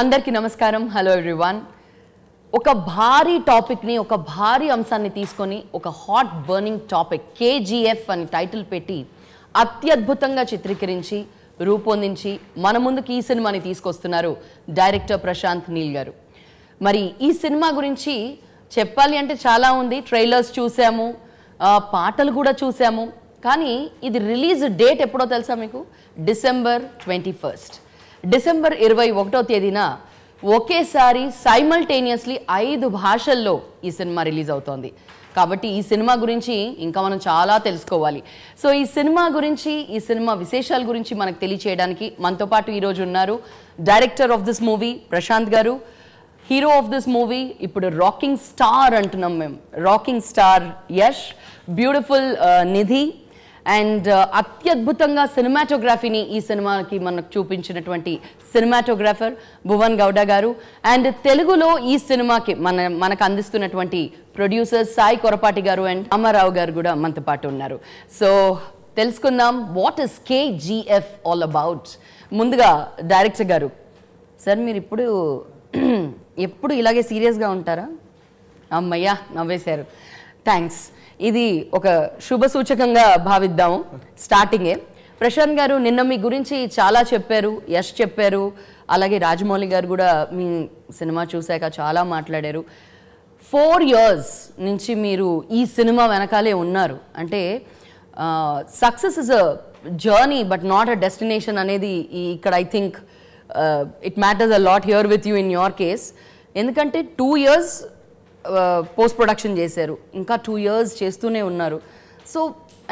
అందరికీ నమస్కారం. Hello everyone ఒక భారీ టాపిక్ని ఒక భారీ అంశాన్ని తీసుకొని ఒక హాట్ బర్నింగ్ టాపిక్ కేజీఎఫ్ అని టైటిల్ పెట్టి అత్యద్భుతంగా చిత్రీకరించి రూపొందించి మన ముందుకు ఈ సినిమాని తీసుకొస్తున్నారు డైరెక్టర్ ప్రశాంత్ నీల్ గారు. మరి ఈ సినిమా గురించి చెప్పాలి అంటే చాలా ఉంది. ట్రైలర్స్ చూసాము పాటలు కూడా చూసాము. కానీ ఇది రిలీజ్ డేట్ ఎప్పుడో తెలుసా మీకు? డిసెంబర్ ట్వంటీ ఫస్ట్ డిసెంబర్ ఇరవై ఒకటో తేదీన ఒకేసారి సైమల్టేనియస్లీ ఐదు భాషల్లో ఈ సినిమా రిలీజ్ అవుతోంది. కాబట్టి ఈ సినిమా గురించి ఇంకా మనం చాలా తెలుసుకోవాలి. సో ఈ సినిమా గురించి ఈ సినిమా విశేషాల గురించి మనకు తెలియచేయడానికి మనతో పాటు ఈరోజు ఉన్నారు director of this movie Prashanth garu. Hero of this movie ఇప్పుడు రాకింగ్ స్టార్ అంటున్నాం మేము. Rocking star Yash. Beautiful Nidhi. And uh, అత్యద్భుతంగా సినిమాటోగ్రఫీని ఈ సినిమాకి మనకు చూపించినటువంటి సినిమాటోగ్రాఫర్ భువన్ గౌడ గారు. అండ్ తెలుగులో ఈ సినిమాకి మన మనకు అందిస్తున్నటువంటి ప్రొడ్యూసర్ సాయి కొరపాటి గారు అండ్ అమరావు గారు కూడా మనతో పాటు ఉన్నారు. సో తెలుసుకుందాం what is KGF all about? ముందుగా డైరెక్టర్ గారు సార్ మీరు ఇప్పుడు ఎప్పుడు ఇలాగే సీరియస్గా ఉంటారా? అమ్మయ్యా నవ్వేశారు. థ్యాంక్స్. ఇది ఒక శుభ సూచకంగా భావిద్దాము స్టార్టింగే. ప్రశాంత్ గారు నిన్న మీ గురించి చాలా చెప్పారు యష్ చెప్పారు అలాగే రాజమౌళి గారు కూడా మీ సినిమా చూశాక చాలా మాట్లాడారు. ఫోర్ ఇయర్స్ నుంచి మీరు ఈ సినిమా వెనకాలే ఉన్నారు. అంటే success is a journey but not a destination అనేది ఇక్కడ I think it matters a lot here with you in your case. ఎందుకంటే టూ ఇయర్స్ పోస్ట్ ప్రొడక్షన్ చేశారు. ఇంకా టూ ఇయర్స్ చేస్తూనే ఉన్నారు. So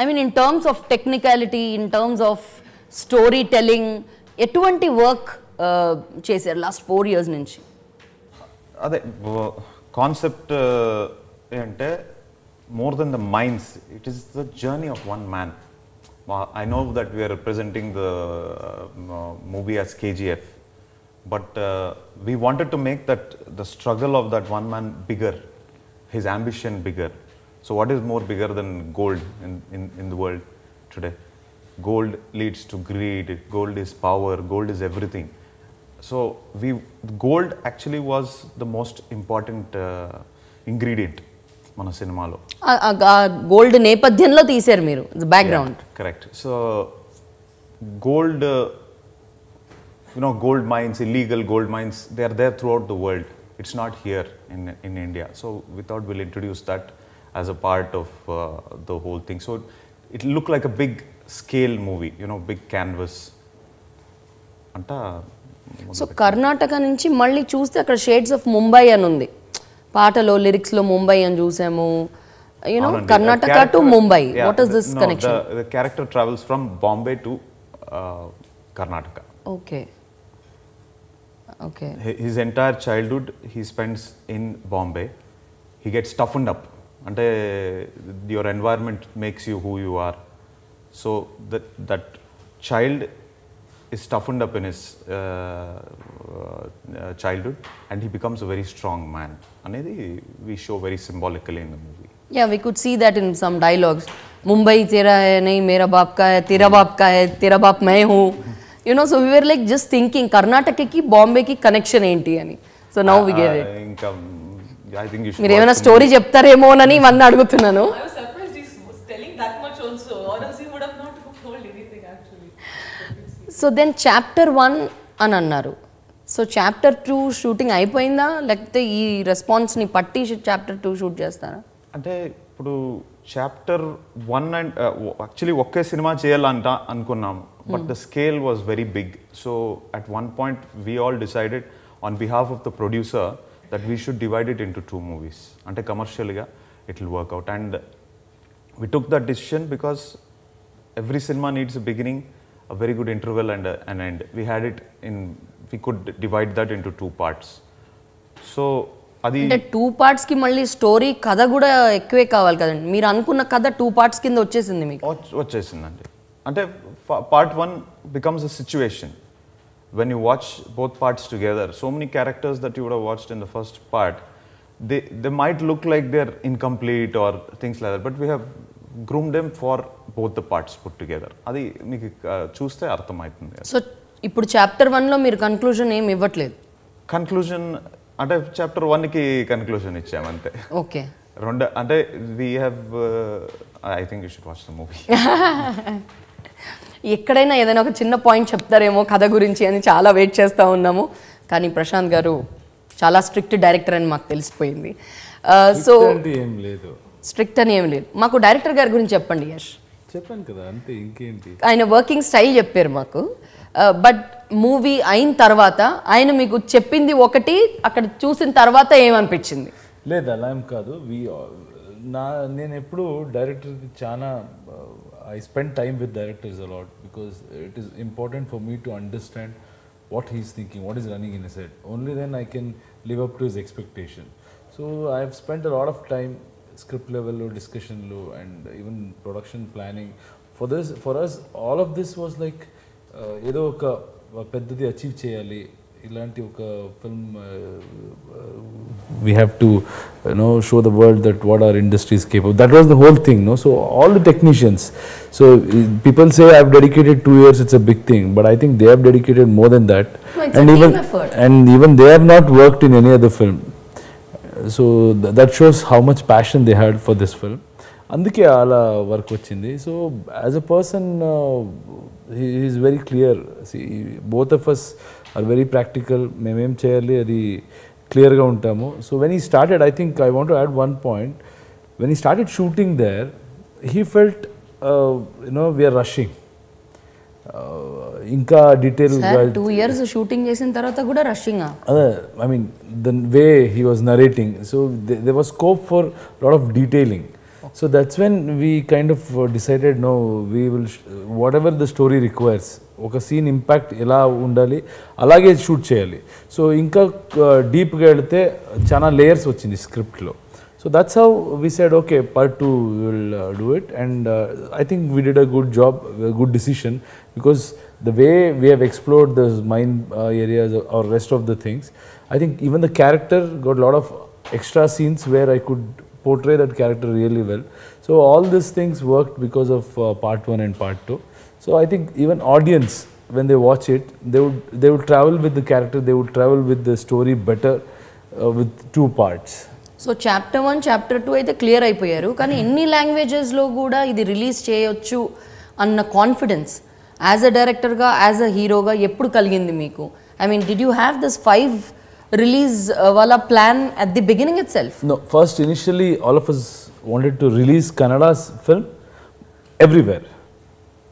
I mean in terms of technicality in terms of story telling ఎటువంటి work చేశారు last four years నుంచి? అదే concept ఏంటంటే more than the minds it is the journey of one man I know that we're representing the movie as KGF but we wanted to make that the struggle of that one man bigger his ambition bigger so what is more bigger than gold in in in the world today gold leads to greed gold is power gold is everything so we gold actually was the most important uh, ingredient మన సినిమాలో gold నేపథ్యంలో తీశారు మీరు background correct so gold you know gold mines illegal gold mines they are there throughout the world it's not here in in india so we thought we'll introduce that as a part of uh, the whole thing so it looked like a big scale movie you know big canvas అంట so Karnataka నుంచి మళ్ళీ చూస్తే అక్కడ shades of Mumbai అని ఉంది పాటలో లిరిక్స్లో ముంబై అని చూసాము you know. Karnataka to Mumbai what is this connection character travels from bombay to uh, karnataka okay Okay Hi- his entire childhood he spends in Bombay. He gets toughened up. అంటే your environment makes you who you are. So that that child is toughened up in his uh, uh, childhood and he becomes a very strong man. అనేది we show very symbolically in the movie. या we could see that in some dialogues Mumbai तेरा है नहीं मेरा बाप का है तेरा बाप का है तेरा बाप मैं हूँ no so we were like just thinking కర్ణాటకకి బాంబేకి కనెక్షన్ ఏంటి అని. So now we get it ఇంకా ఐ థింక్ యూ మీరు ఏమైనా స్టోరీ చెప్తారేమోనని ఇవన్నీ అడుగుతున్నాను. I was surprised he's telling that much also, or else he would have not told anything actually. So then chapter one అని అన్నారు. So chapter two shooting అయిపోయిందా? లేకపోతే ఈ రెస్పాన్స్ని పట్టి చాప్టర్ టూ షూట్ చేస్తారా? అంటే ఇప్పుడు chapter one and actually okay cinema చేయాలంట అనుకున్నాం but the scale was very big so at one point we all decided on behalf of the producer that we should divide it into two movies అంటే కమర్షియల్గా it will work out and we took that decision because every cinema needs a beginning, a very good interval, and a, an end. We had it in, we could divide that into two parts. So, అది అంటే two పార్ట్స్కి మళ్ళీ story కథ కూడా ఎక్కువే కావాలి కదండి. మీరు అనుకున్న కథ టూ పార్ట్స్ కింద వచ్చేసింది మీకు. వచ్- వచ్చేసిందండి. అంటే part one becomes a situation when you watch both parts together so many characters that you would watched in the first part they they might look like they are incomplete or things like but we have groom them for both the parts put together అది మీకు చూస్తే అర్థమవుతుంది. So ఇప్పుడు chapter వన్లో మీరు conclusion ఏం ఇవ్వట్లేదు? Conclusion అంటే చాప్టర్ వన్కి కన్క్లూజన్ ఇచ్చాము అంతే. ఓకే. రెండు అంటే we have I think you should watch the movie ఎక్కడైనా ఏదైనా ఒక చిన్న పాయింట్ చెప్తారేమో కథ గురించి అని చాలా వెయిట్ చేస్తూ ఉన్నాము. కానీ ప్రశాంత్ గారు చాలా స్ట్రిక్ట్ డైరెక్టర్ అని మాకు తెలిసిపోయింది. సో అంటే ఏం లేదు. స్ట్రిక్ట్ అని ఏం లేదు. మాకు డైరెక్టర్ గారి గురించి చెప్పండి యష్. చెప్పాను కదా అంతే ఇంకేంటి? ఆయన వర్కింగ్ స్టైల్ చెప్పారు మాకు. Uh, బట్ మూవీ అయిన తర్వాత ఆయన మీకు చెప్పింది ఒకటి అక్కడ చూసిన తర్వాత ఏమనిపించింది? లేదు అలా ఏం కాదు. వి నా నేను ఎప్పుడు డైరెక్టర్కి చాలా I spend time with directors a lot because it is important for me to understand what he's thinking what is running in set only then I can live up to his expectation so I have spend a lot of time script లెవెల్లో డిస్కషన్లు and even production planning for this for us all of this was like ఏదో ఒక పెద్దది achieve చేయాలి. ఇలాంటి ఒక film we have to no show the world that what are industries capable that was the whole thing no so all the technicians so people say I dedicated two years it's a big thing but I think they have dedicated more than that and even. And even they are not worked in any other film so that shows how much passion they had for this film అందుకే అలా work వచ్చింది. So as a person is very clear both of us are very practical మేమేం చేయాలి? అది క్లియర్గా ఉంటాము. So when ఈ started I think I want add one point when ఈ started shooting there he felt you know we're rushing ఇంకా డీటెయిల్గా two years shooting చేసిన తర్వాత కూడా rushing mean the way he was narrating. So th- there was scope for a lot of detailing. so that's when we kind of uh, decided no we will sh- whatever the story requires ఒక scene impact ఎలా ఉండాలి అలాగే shoot చేయాలి so ఇంకా డీప్గా వెళితే చాలా layers వచ్చింది స్క్రిప్ట్లో so that's how we said okay part two will do it and I think we did a good job good decision because the way we have explored those mind uh, areas or rest of the things, I think even the character got a lot of extra scenes where I could portray that character really well. So all these things worked because of uh, part one and part two. So I think even audience when they watch it, they would they would travel with the character, they would travel with the story better uh, with two parts. So chapter one chapter two అయితే clear అయిపోయారు కానీ ఎన్ని లాంగ్వేజెస్లో కూడా ఇది release చేయొచ్చు అన్న confidence as a డైరెక్టర్గా యాజ్ అ హీరోగా ఎప్పుడు కలిగింది మీకు I mean did you have this five release uh, wala plan at the beginning itself? No, first initially all of us wanted to release Kannada's film everywhere.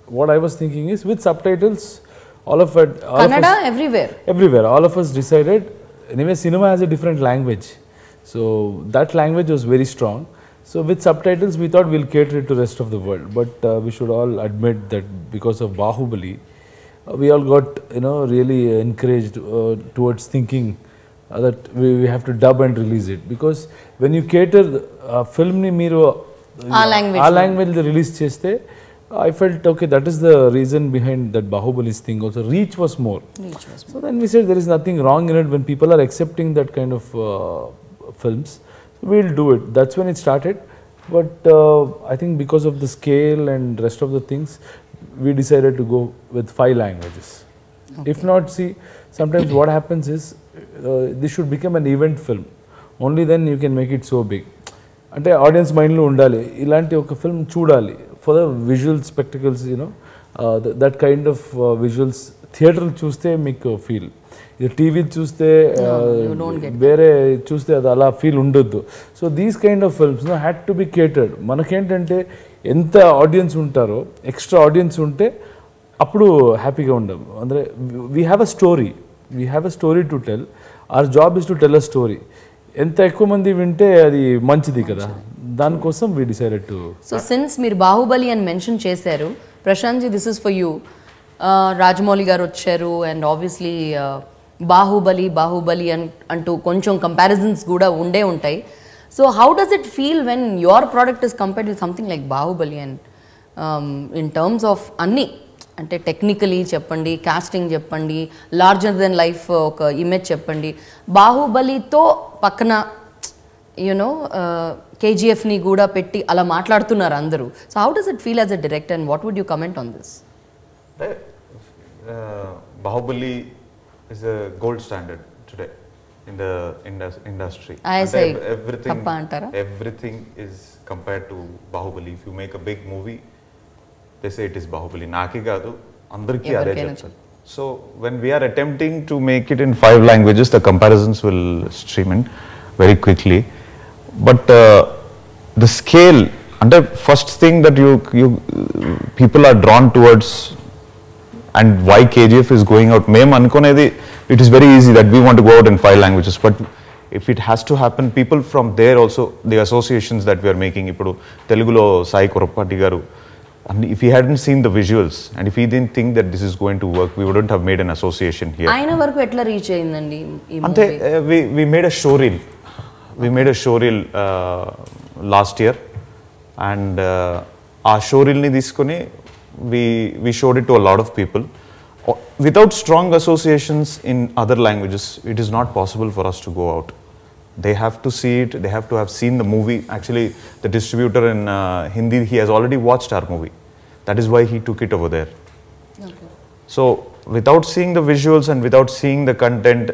What I was thinking is with subtitles, all of it. Kannada us, everywhere. Everywhere. All of us decided. Anyway, cinema has a different language, so that language was very strong. So with subtitles, we thought we'll cater it to rest of the world, but uh, we should all admit that because of Bahubali, uh, we all got you know really encouraged uh, towards thinking uh, that we, we have to dub and release it because when you cater uh, film ni మీరు ఆ language ఆ లో. Language release చేస్తే I felt okay that is the reason behind that Baahubali's thing also reach was more So then we said there is nothing wrong in it when people are accepting that kind of uh, films. We'll do it. That's when it started. But uh, I think because of the scale and rest of the things, we decided to go with five languages. If not, see, sometimes what happens is uh, this should become an event film. Only then you can make it so big. అంటే audience మైండ్లో ఉండాలి. ఇలాంటి ఒక film చూడాలి. For the visual spectacles you know that kind of visuals theatre చూస్తే మీకు feel ఇది TV చూస్తే uh, వేరే చూస్తే అది అలా ఫీల్ ఉండొద్దు. So these kind of films had to be catered మనకేంటంటే ఎంత ఆడియన్స్ ఉంటారో ఎక్స్ట్రా ఆడియన్స్ ఉంటే అప్పుడు హ్యాపీగా ఉండం. అంటే we have a story we have a story to tell our job is to tell a story ఎంత ఎక్కువ మంది వింటే అది మంచిది కదా. దానికోసం we decided to so since మీరు బాహుబలి అని మెన్షన్ చేశారు Prashanth ji this is for you Rajamouli garu వచ్చారు అండ్ ఆబ్వియస్లీ బాహుబలి బాహుబలి అన్ అంటూ కొంచెం కంపారిజన్స్ కూడా ఉండే ఉంటాయి. So how does it feel when your product is compared with something like Baahubali and in terms of అన్నీ అంటే టెక్నికలీ చెప్పండి కాస్టింగ్ చెప్పండి లార్జర్ దెన్ లైఫ్ ఒక ఇమేజ్ చెప్పండి బాహుబలితో పక్కన యూనో కేజీఎఫ్ని కూడా పెట్టి అలా మాట్లాడుతున్నారు అందరూ so how does it feel as a director and what would you comment on this అంటే Baahubali is a gold standard today in the indus- industry. ISI And ev- everything, తప్ప అంటారా? everything is compared to Bahubali. If you make a big movie, they say it is Bahubali. నాకి కాదు అందరికీ అదే ఎవరికైనా చెప్తారు so when we're attempting to make it in five languages the comparisons will stream in very quickly but the scale అంటే first thing that you you people are drawn towards and why KGF is going out మేము అనుకునేది it is very easy that we want go out in five languages but if it has to happen people from there also the associations that we're making ఇప్పుడు తెలుగులో సాయి కురపాటి గారు and if he hadn't seen the visuals and if he didn't think that this is going to work we wouldn't have made an association here ఆయన వరకు ఎట్లా reach అయిందండి ఈ అంటే movie? uh, we, we made a showreel. We made a showreel uh, last year, and uh, our showreel ni తీసుకొని we we showed it to a lot of people. O- Without strong associations in other languages, it is not possible for us to go out. They have to see it. They have to have seen the movie. Actually, the distributor in uh, Hindi he has already watched our movie. That is why he took it over there. So without seeing the visuals and without seeing the content,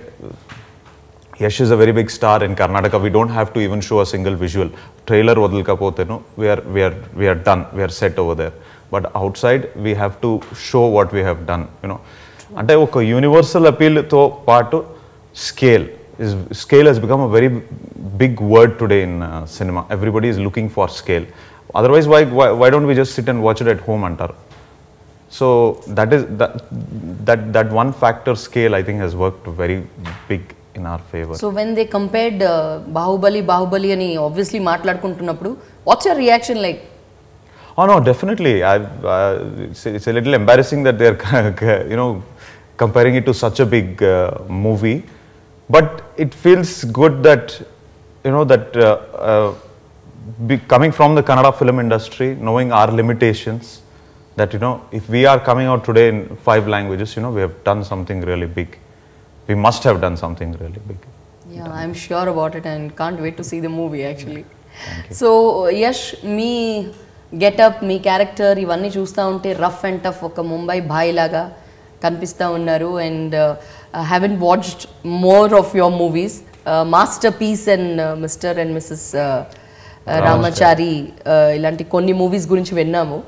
Yash is a very big star in Karnataka. We don't have to even show a single visual. Trailer వదలకపోతేను we are we are we are done. We are set over there. But outside we have to show what we have done. You know, అంటే ఒక universal అపీల్తో పాటు scale is scale has become a very big word today in uh, cinema. Everybody is looking for scale. Otherwise, why, why, why don't we just sit and watch it at home, Antar? So that is that that that one factor scale I think has worked very big in our favor. So when they compared uh, Bahubali, Bahubali, and obviously matladkuntunnappudu, what's your reaction like? Oh no, definitely. I, uh, it's, it's, a little embarrassing that they're you know comparing it to such a big uh, movie but it feels good that you know that uh, uh, be, coming from the Kannada film industry, knowing our limitations, that you know if we are coming out today in five languages, you know we have done something really big. We must have done something really big. Yeah I'm sure about it and can't wait to see the movie actually so Yash me getup మీ character ఇవన్నీ చూస్తూ ఉంటే rough and tough ఒక Mumbai bye లాగా కనిపిస్తూ ఉన్నారు and haven't watched more of your movies master piece and Mr and Ramachari Ramachari కొన్ని movies గురించి విన్నాము.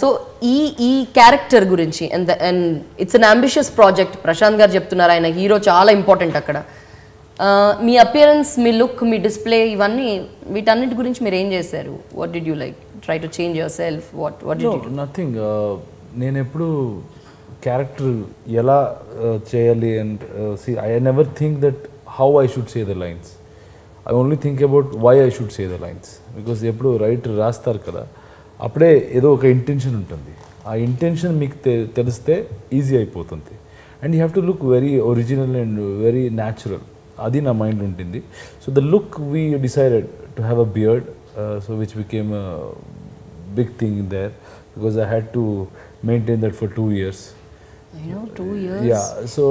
సో ఈ ఈ క్యారెక్టర్ గురించి and and it's an ambitious project Prashanth garu చెప్తున్నారు ఆయన హీరో చాలా ఇంపార్టెంట్ అక్కడ. Uh, మీ అపియరెన్స్ మీ లుక్ మీ డిస్ప్లే ఇవన్నీ వీటన్నిటి గురించి మీరు ఏం చేశారు? What did you like try to change yourself what what nothing నేను ఎప్పుడు క్యారెక్టర్ ఎలా చేయాలి and see I never think that how I should say the lines I only think about why I should say the lines because ఎప్పుడు writer రాస్తారు కదా అప్పుడే ఏదో ఒక ఇంటెన్షన్ ఉంటుంది. ఆ ఇంటెన్షన్ మీకు తె తెలిస్తే ఈజీ అయిపోతుంది. And you have to look very original and very natural అది నా మైండ్ ఉంటుంది. So the look we decided to have a beard so which became big thing there because I had to maintain that for two years years. I know two years Yeah, so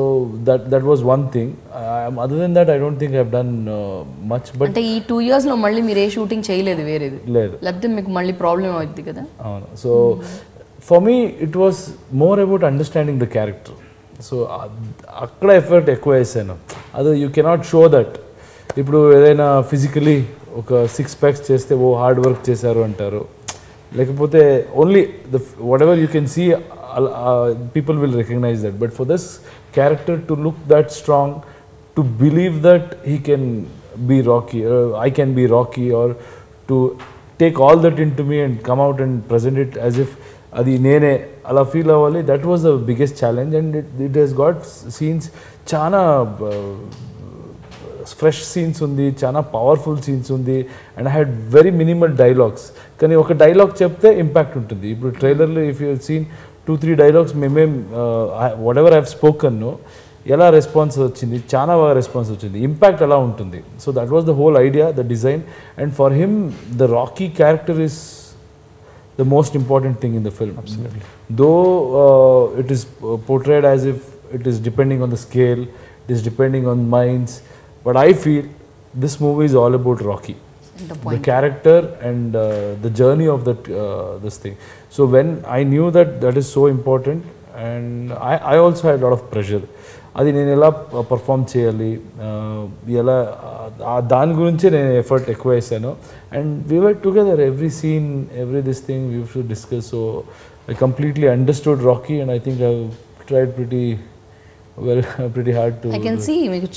that that was one thing. Um, other than that, I don't think I've done uh, much. But అంటే ఈ two ఇయర్స్లో మళ్ళీ మీరు ఏ shooting చేయలేదు వేరేది లేదు. లేకపోతే మీకు మళ్ళీ ప్రాబ్లం అవుద్ది కదా అవును so for me it was more about understanding the character so అక్కడ ఎఫర్ట్ ఎక్కువ వేసాను అది యూ కెనాట్ షో దట్ ఇప్పుడు ఏదైనా ఫిజికలీ ఒక సిక్స్ ప్యాక్స్ చేస్తే ఓ హార్డ్ వర్క్ చేశారు అంటారు లేకపోతే only the whatever you can see people will recognise that but for this character to look that strong to believe that he can be Rocky, uh, I can be Rocky, or to take all that into me and come out and present it as if అది నేనే అలా feel అవ్వాలి that was the biggest challenge and it it has got scenes చాలా fresh scenes ఉంది చాలా powerful scenes ఉంది and I had very minimal dialogues కానీ ఒక డైలాగ్ చెప్తే ఇంపాక్ట్ ఉంటుంది ఇప్పుడు ట్రైలర్లో if you seen two three dialogues మేమేం వాట్ ఎవర్ హ్యావ్ స్పోకన్ ఎలా రెస్పాన్స్ వచ్చింది చాలా బాగా రెస్పాన్స్ వచ్చింది ఇంపాక్ట్ ఎలా ఉంటుంది so that was the whole idea the design and for him the Rocky character is the most important thing in the film. Absolutely. Though uh, it is uh, portrayed as if it is depending on the scale, it is depending on minds, but I feel this movie is all about Rocky. The The character and uh, the journey of that uh, this thing. So when I knew that that is so important, and I, I also had a lot of pressure. అది నేను ఎలా uh, perform చేయాలి? Uh, ఎలా uh, దాని గురించి నేను effort ఎక్కువ వేసాను. And we were together every scene every this thing we should discuss so I completely understood Rocky and I think I tried pretty well pretty hard to I can see మీకు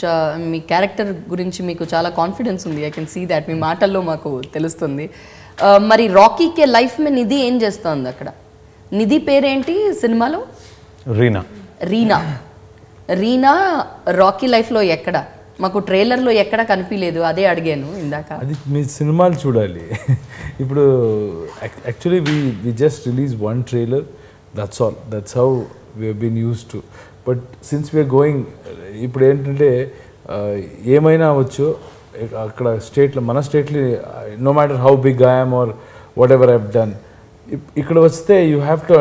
మీ character గురించి మీకు చాలా confidence ఉంది. I can see that మీ మాటల్లో మాకు తెలుస్తుంది. మరి రాకీకే లైఫ్ మే నిధి ఏం చేస్తోంది అక్కడ? నిధి పేరేంటి సినిమాలో? రీనా. రీనా. రీనా రాకీ లైఫ్లో ఎక్కడ? మాకు ట్రైలర్లో ఎక్కడ కనిపించలేదు అదే అడిగాను ఇందాక. అది మీ సినిమాలు చూడాలి. ఇప్పుడు actually we we just release one trailer that's all. That's how we been use to. But since we're going ఇప్పుడు ఏంటంటే ఏమైనా అవ్వచ్చు అక్కడ స్టేట్లో మన స్టేట్లో no matter how big I'm or whatever I've done ఇక్కడ వస్తే you have to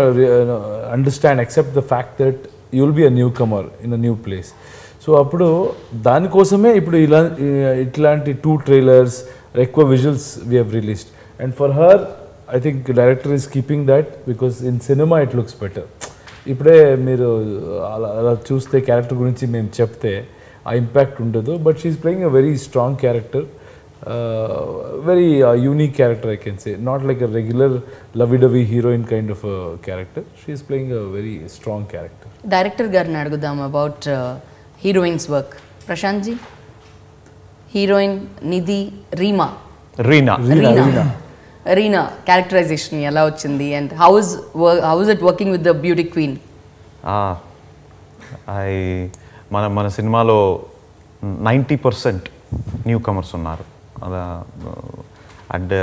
understand accept the fact that you will be a newcomer in a new place so అప్పుడు దానికోసమే ఇప్పుడు ఇలా ఇట్లాంటి టూ ట్రైలర్స్ ఎక్కువ visuals we have released and for her I think director is keeping that because in cinema it looks better ఇప్పుడే మీరు అలా అలా చూస్తే క్యారెక్టర్ గురించి మేము చెప్తే ఆ ఇంపాక్ట్ ఉండదు but she's playing a very strong character very unique character I can say not like a regular lovey dovey heroine kind of character she's playing a very strong character director గారిని అడుగుదాం about heroine's work Prashanth ji heroine Nidhi Reema Reena Reena Reena characterisation ఎలా వచ్చింది? And how's how's it working with the beauty queen I మన మన సినిమాలో ninety percent newcomers ఉన్నారు. అలా and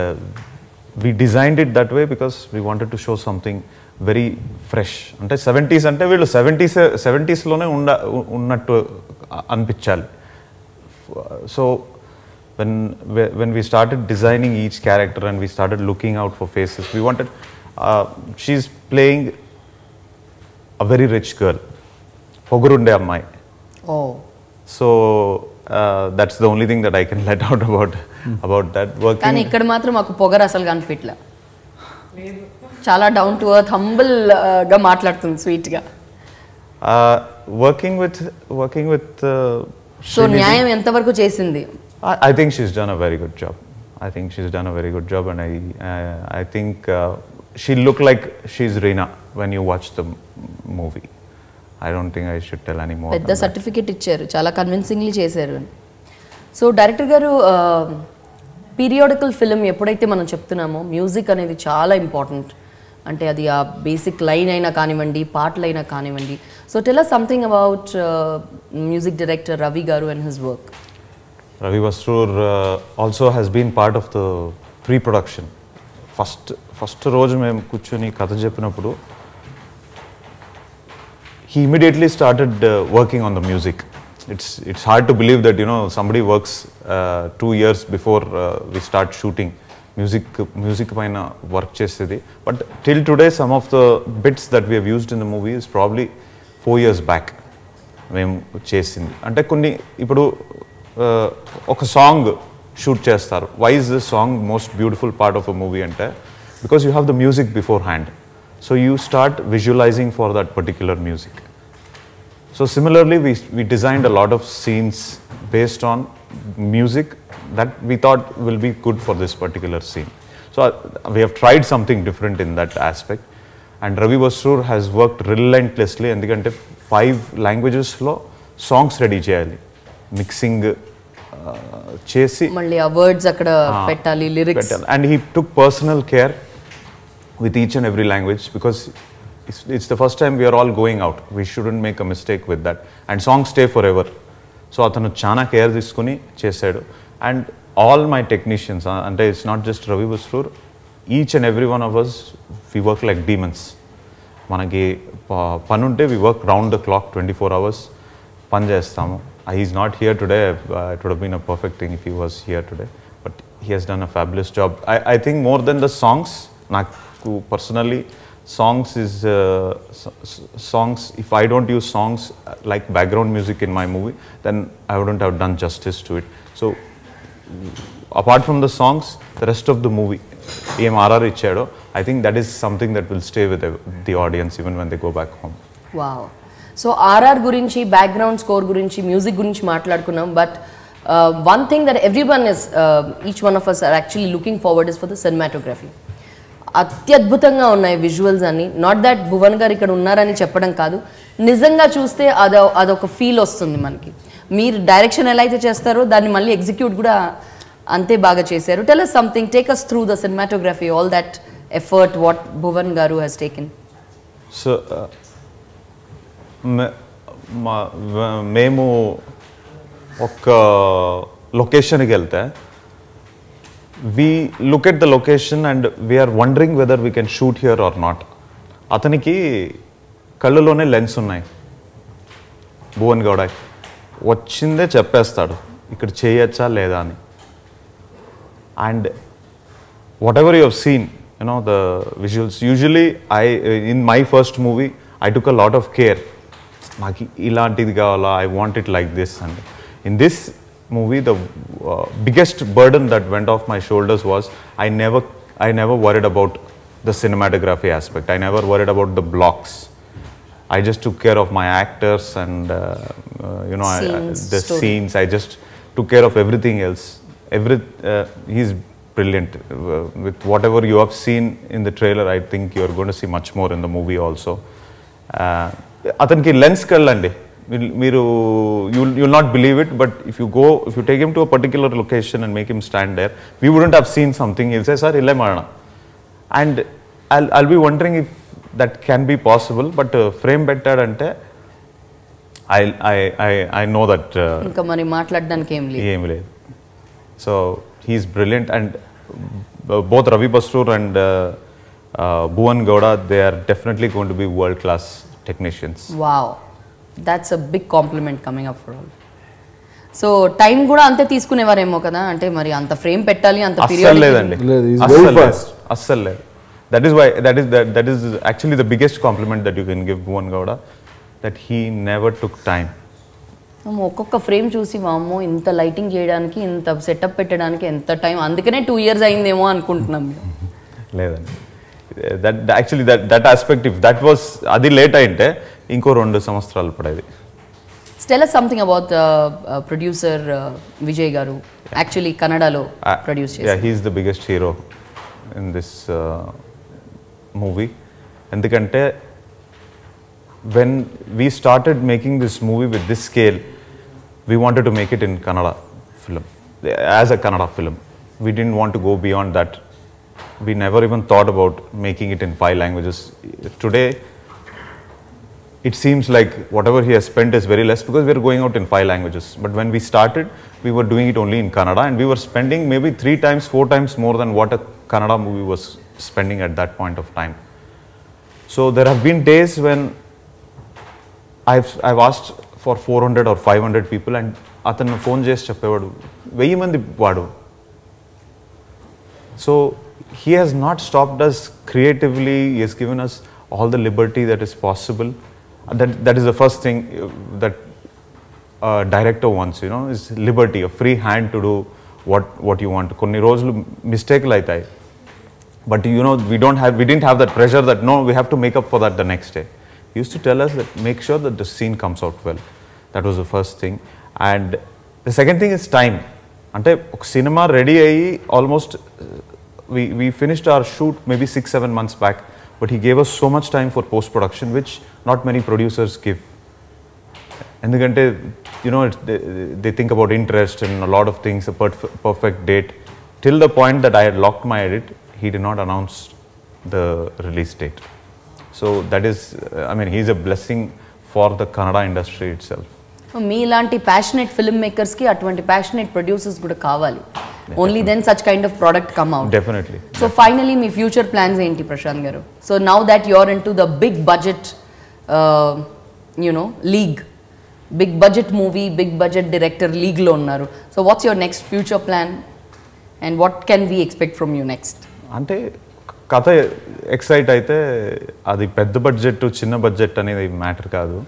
we design it that way because we wanted to show something very fresh అంటే seventies అంటే వీళ్ళు సెవెంటీస్ సెవెంటీస్లోనే ఉండ ఉన్నట్టు అనిపించాలి. So when when we started designing each character and we started looking out for faces we wanted she's playing a very rich girl పొగరుండే అమ్మాయి. ఓ so that's the only thing that I can let out about about that కానీ working ఇక్కడ మాత్రం మాకు పొగరు అసలు కనిపించలే చాలా down to earth హంబుల్గా మాట్లాడుతుంది స్వీట్గా. Working with working with so న్యాయం ఎంతవరకు చేసింది? I, I think she's done a very good job. I think she's done a very good job, and I I, I think uh, she looked like she's Reena when you don't think I should tell any more. పెద్ద. Certificate ఇచ్చారు చాలా convincingly చేశారు so director గారు periodical film ఎప్పుడైతే మనం చెప్తున్నామో music అనేది చాలా ఇంపార్టెంట్ అంటే అది ఆ బేసిక్ లైన్ అయినా కానివ్వండి పాటలైనా కానివ్వండి so tell something about music director Ravi గారు and his work Ravi Vasrur uh, also has been part of the pre-production. First first రోజు మేము కూర్చొని కథ చెప్పినప్పుడు he immediately started uh, working on the music. It's it's hard to believe that you know somebody works uh, two years before uh, we start shooting. పైన work చేసేది. But till today some of the bits that we have used in the movie is probably four years back మేము చేసింది. అంటే కొన్ని ఇప్పుడు uh, ఒక song shoot చేస్తారు. Why is the song most beautiful part of a movie అంటే because you have the music beforehand so you start visualising for that particular music So similarly, we, we designed a lot of scenes based on music that we thought will be good for this particular scene. So uh, we have tried something different in that aspect. And Ravi Basrur has worked relentlessly ఎందుకంటే five లాంగ్వేజెస్లో songs ready చేయాలి mixing చేసి మళ్ళీ ఆ words అక్కడ పెట్టాలి lyrics and he took personal care with each and every language because it's, it's the first time we are all going out. We shouldn't make a mistake with that. And songs stay forever. So అతను చాలా care తీసుకుని చేశాడు and all my technicians అంటే it's not just Ravi Basrur each and every one of us we work like demons మనకి ప- పని ఉంటే we work round the clock twenty four hours పని చేస్తాము is not here today it would been a perfect thing if he was here today but he he's done a fabulous job I I think more then the songs నాకు personally songs is uh, s- songs if i don't use songs uh, like background music in my movie then i wouldn't have done justice to it. So apart from the songs the rest of the movie ఏం RR ఇచ్చాడో I think that is something that will stay with the audience even when they go back home wow so RR గురించి background score గురించి music గురించి మాట్లాడుకున్నాం but one thing that every one is each one of us are actually looking forward is for the cinematography అత్యద్భుతంగా ఉన్నాయి visuals అని not that Bhuvan గారు ఇక్కడ ఉన్నారని చెప్పడం కాదు. నిజంగా చూస్తే అదో అదొక ఫీల్ వస్తుంది మనకి. మీరు డైరెక్షన్ ఎలా అయితే చేస్తారో దాన్ని మళ్ళీ ఎగ్జిక్యూట్ కూడా అంతే బాగా చేశారు. Tell us something take us through the cinematography all that effort what Bhuvan గారు హ్యాస్ టేకెన్ సో మేము ఒక లొకేషన్కి వెళ్తే we look at the location and we're wondering whether we can shoot here or not అతనికి కళ్ళులోనే lens ఉన్నాయి. భువన్ గౌడ వచ్చిందే చెప్పేస్తాడు ఇక్కడ చేయొచ్చా లేదా అని. And whatever have seen you the visuals visuals. I in my first movie I took a lot of care నాకు ఇలాంటిది కావాలా I want it like this and in this Movie the biggest burden that went off my shoulders was I never I never worried about the cinematography aspect I never worried about the blocks I just took care of my actors and uh, uh, you know I, I- Scenes, the story. scenes. I just took care of everything else. Every uh, he's brilliant uh, with whatever you have seen in the trailer. I think you are going to see much more in the movie also. Uh, అతనికి lens కళ్ళండి మీరు- మీరు you you'll not believe it but if you go if you take him to a particular location and make him stand there we wouldn't have seen something ill say sir ఇల్లే మారణ and I'll I'll be wondering if that can be possible but frame పెట్టాడంటే I I I I know that ఇంకా మరి మాట్లాడడానికి ఏం లేదు ఏమి లేదు so he's brilliant and both Ravi Basrur and Bhuvan Gowda they are definitely going to be world class technicians wow That's a big compliment coming up for all so time కూడా అంతే తీసుకునేవారేమో కదా? అంటే మరి అంత ఫ్రేమ్ పెట్టాలి అంత periodic- లేదండి. అస్సలు very లేదు. That is why that is that is actually the biggest compliment that you can give Bhuvan Gowda that he never took అమ్మో, ఒక్కొక్క ఫ్రేమ్ చూసి వామ్మో ఇంత లైటింగ్ చేయడానికి ఇంత సెటప్ పెట్టడానికి ఎంత టైం అందుకనే టూ ఇయర్స్ అయిందేమో అనుకుంటున్నాం మేము. లేదండి. That actually that that aspect if that was అది లేట్ అయింటే ఇంకో రెండు సంవత్సరాలు పడేది స్టెల్ something about producer Vijay garu actually కన్నడలో ప్రొడ్యూస్ యా చేశారు he's the biggest hero in this movie ఎందుకంటే when we started making this movie with this scale we wanted to make it in Kannada film as a Kannada film we didn't want to go beyond that we never even thought about making it in five languages today it seems like whatever he has spent is very less because we're going out in five languages. But when we started, we were doing it only in Kannada and we were spending maybe three times, four times more than what a Kannada movie was spending at that point of time. So there have been days when I've, I've asked for 400 or 500 people and అతను phone చేసి చెప్పేవాడు వెయ్యి మంది వాడు so he has not stopped us creatively. He has given us all the liberty that is possible. And That, that is the first thing uh, that a director wants, you know, is liberty, a free hand to do what, what you want. కొన్ని రోజులు మిస్టేక్లు అవుతాయి but you know we don't have we didn't have that pressure that no we have to make up for that the next day he used to tell us that make sure that the scene comes out well that was the first thing and the second thing is time అంటే ఒక సినిమా ready అయ్యి almost we we finished our shoot maybe 6 7 months back but he gave us so much time for post production which not many producers give ఎందుకంటే you know they think about interest and lot of things perfect date till the point that I had locked my edit he did not announce the release date so that is I mean he's a blessing for the Kannada industry itself మీలాంటి passionate film మేకర్స్కి అటువంటి passionate producers కూడా కావాలి only then such kind of product come out definitely so finally me future plans ఏంటి ప్రశాంత్ గారు so now that your into the big budget you know league big budget movie big budget director లీగ్లో ఉన్నారు so what's your next future plan and what can we expect from you next అంటే కథ excite అయితే అది పెద్ద budget చిన్న budget అనేది matter కాదు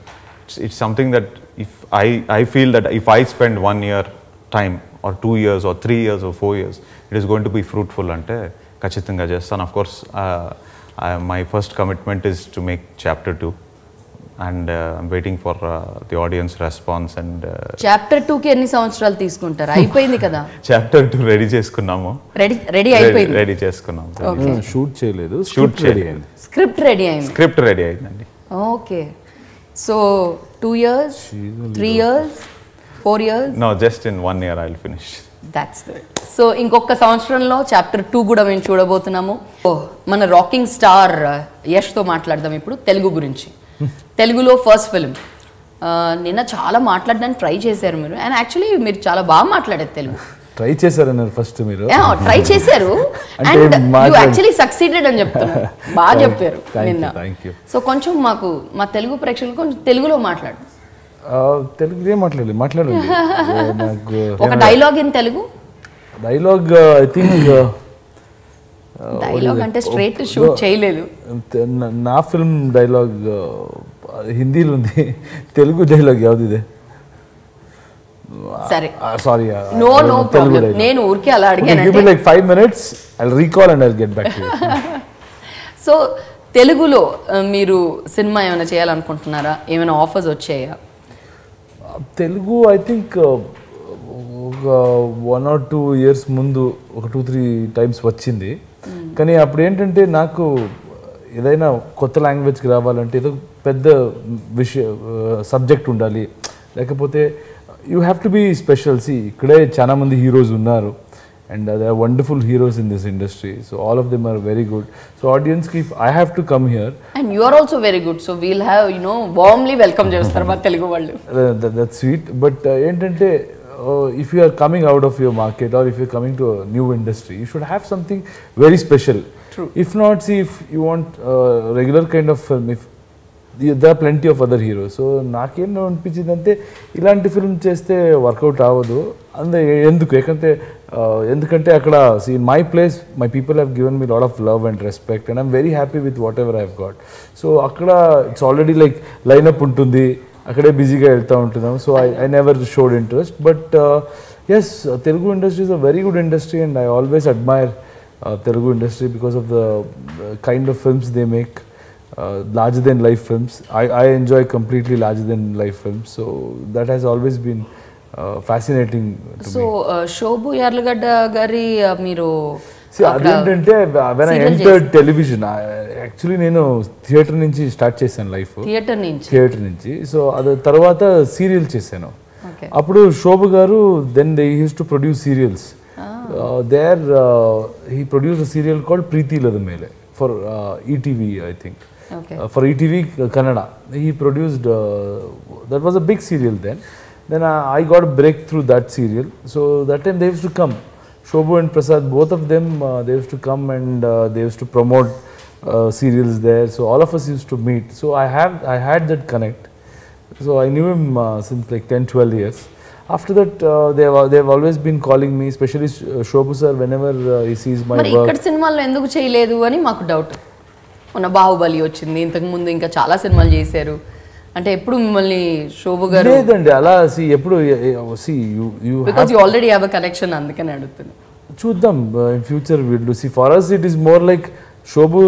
it's something that if I I feel that if I spend one year time or two years or three years or four years it is going to be fruitful అంటే ఖచ్చితంగా చేస్తాను. Of course my first commitment is to make chapter two and I'm waiting for the audience response and chapter two కి ఎన్ని సంవత్సరాలు తీసుకుంటారు? అయిపోయింది కదా. Chapter two ready చేసుకున్నాము. రెడీ రెడీ అయిపోయింది. రెడీ చేసుకున్నాము. షూట్ చేయలేదు. Shoot షూట్ రెడీ చేయలేదు. అయింది. స్క్రిప్ట్ రెడీ అయింది. స్క్రిప్ట్ రెడీ అయిందండి. Okay so two years three years four years no just in one year I finish that's so ఇంకొక సంవత్సరంలో చాప్టర్ టూ కూడా మేము చూడబోతున్నాము. ఓ, మన రాకింగ్ స్టార్ యష్తో మాట్లాడదాం ఇప్పుడు తెలుగు గురించి. తెలుగులో ఫస్ట్ ఫిలిం నిన్న చాలా మాట్లాడడానికి ట్రై చేశారు మీరు. అండ్ యాక్చువల్లీ మీరు చాలా బాగా మాట్లాడారు తెలుగు. ట్రై చేశారన్నారు ఫస్ట్ మీరు? ట్రై చేశారు. అండ్ యూ యాక్చువల్లీ సక్సీడెడ్ అని చెప్తున్నారు. బాగా చెప్పారు నిన్న. సో కొంచెం మాకు మా తెలుగు ప్రేక్షకులు కొంచెం తెలుగులో మాట్లాడు. తెలుగుదే మాట్లాడలేదు? మాట్లాడాలి ఒక dialogue in Telugu? Dialogue I think dialogue అంటే స్ట్రైట్ షూట్ చేయలేదు. నా ఫిల్మ్ డైలాగ్ హిందీలో ఉంది. తెలుగు డైలాగ్ యావది ఇదే? సరే. సారీ నో నో ప్రాబ్లం నేను ఊరికే అలా అడిగాను give me like 5 minutes I will recall and I will get back to you so తెలుగులో మీరు సినిమా ఏమైనా చేయాలనుకుంటున్నారా? ఏమైనా ఆఫర్స్ వచ్చాయా? తెలుగు ఐ థింక్ ఒక వన్ ఆర్ టూ ఇయర్స్ ముందు ఒక టూ త్రీ టైమ్స్ వచ్చింది. కానీ అప్పుడు ఏంటంటే నాకు ఏదైనా కొత్త లాంగ్వేజ్కి రావాలంటే ఏదో పెద్ద విషయ సబ్జెక్ట్ ఉండాలి. లేకపోతే you have to be special see ఇక్కడే చాలా మంది హీరోస్ ఉన్నారు. and they are wonderful heroes in this industry so all of them are very good so ఆడియన్స్కి I have to come here and you are also very good so we'll have you know warmly welcome చేస్తారు మా తెలుగు వాళ్ళు that sweet but ఏంటంటే if you are coming out of your market or if you coming to new industry you should have something very special if not C if you want regular kind of film if there are plenty of other heroes so నాకేం అనిపించింది అంటే ఇలాంటి film చేస్తే work out అవ్వదు అందే ఎందుకు ఎందుకంటే ఎందుకంటే అక్కడ see in my place my people have given me lot of love and respect and I'm very happy with whatever I have got so అక్కడ ఇట్స్ ఆల్రెడీ లైక్ లైనప్ ఉంటుంది అక్కడే బిజీగా వెళ్తూ ఉంటున్నాం so I I never showed interest but yes Telugu industry is a very good industry and I always admire Telugu industry because of the kind of films they make larger than life films. I, I enjoy completely larger than life films. So that has always been uh, to so. Shobu Yarlagadda గారి ఆ, మీరు అదేంటంటే when I entered television actually నేను theatre నుంచి start చేశాను life theatre నుంచి. Theatre నుంచి. So అది తర్వాత సీరియల్ చేశాను. అప్పుడు శోభ గారు then they use to produce serials there he produce serial called Preethi Illada Mele for ETV I think for ETV Kannada he produced that was a big serial then then I got break through that serial so that time they to come Shobhu and Prasad, both of them, uh, they used to come and uh, they used to promote uh, serials there. So all of us used to meet. So I have, I had that connect. So I knew him uh, since like 10, 12 years. After that, uh, they have, they have always been calling me, especially uh, Shobhu sir, whenever uh, he sees my మరి. ఇక్కడ సినిమాల్లో ఎందుకు చేయలేదు అని మాకు doubt మొన్న బాహుబలి వచ్చింది ఇంతకు ముందు ఇంకా చాలా సినిమాలు చేశారు అంటే ఎప్పుడు మిమ్మల్ని శోభు గారు లేదండి అలా సి ఎప్పుడు see you you because you already have a connection అందుకని అడుగుతున్నాను చూద్దాం in future will do see for us it is more like Shobu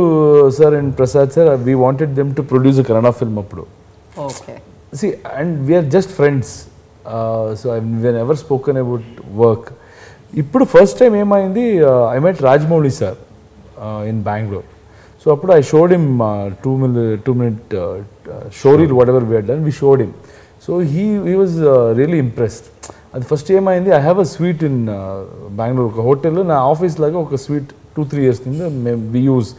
sir and Prasad sir we wanted them to produce Kannada film అప్పుడు. Okay see and we're just friends so I we're ever spoken about work ఇప్పుడు first time ఏమైంది I met Rajamouli sir in Bengaluru so అప్పుడు I showed him two minute two minute showreel whatever we're done we showed him so he he was really impressed అది first ఏమైంది I have a suite in Bengaluru ఒక హోటల్లో నా office లాగా ఒక suite two three years కింద మేము we use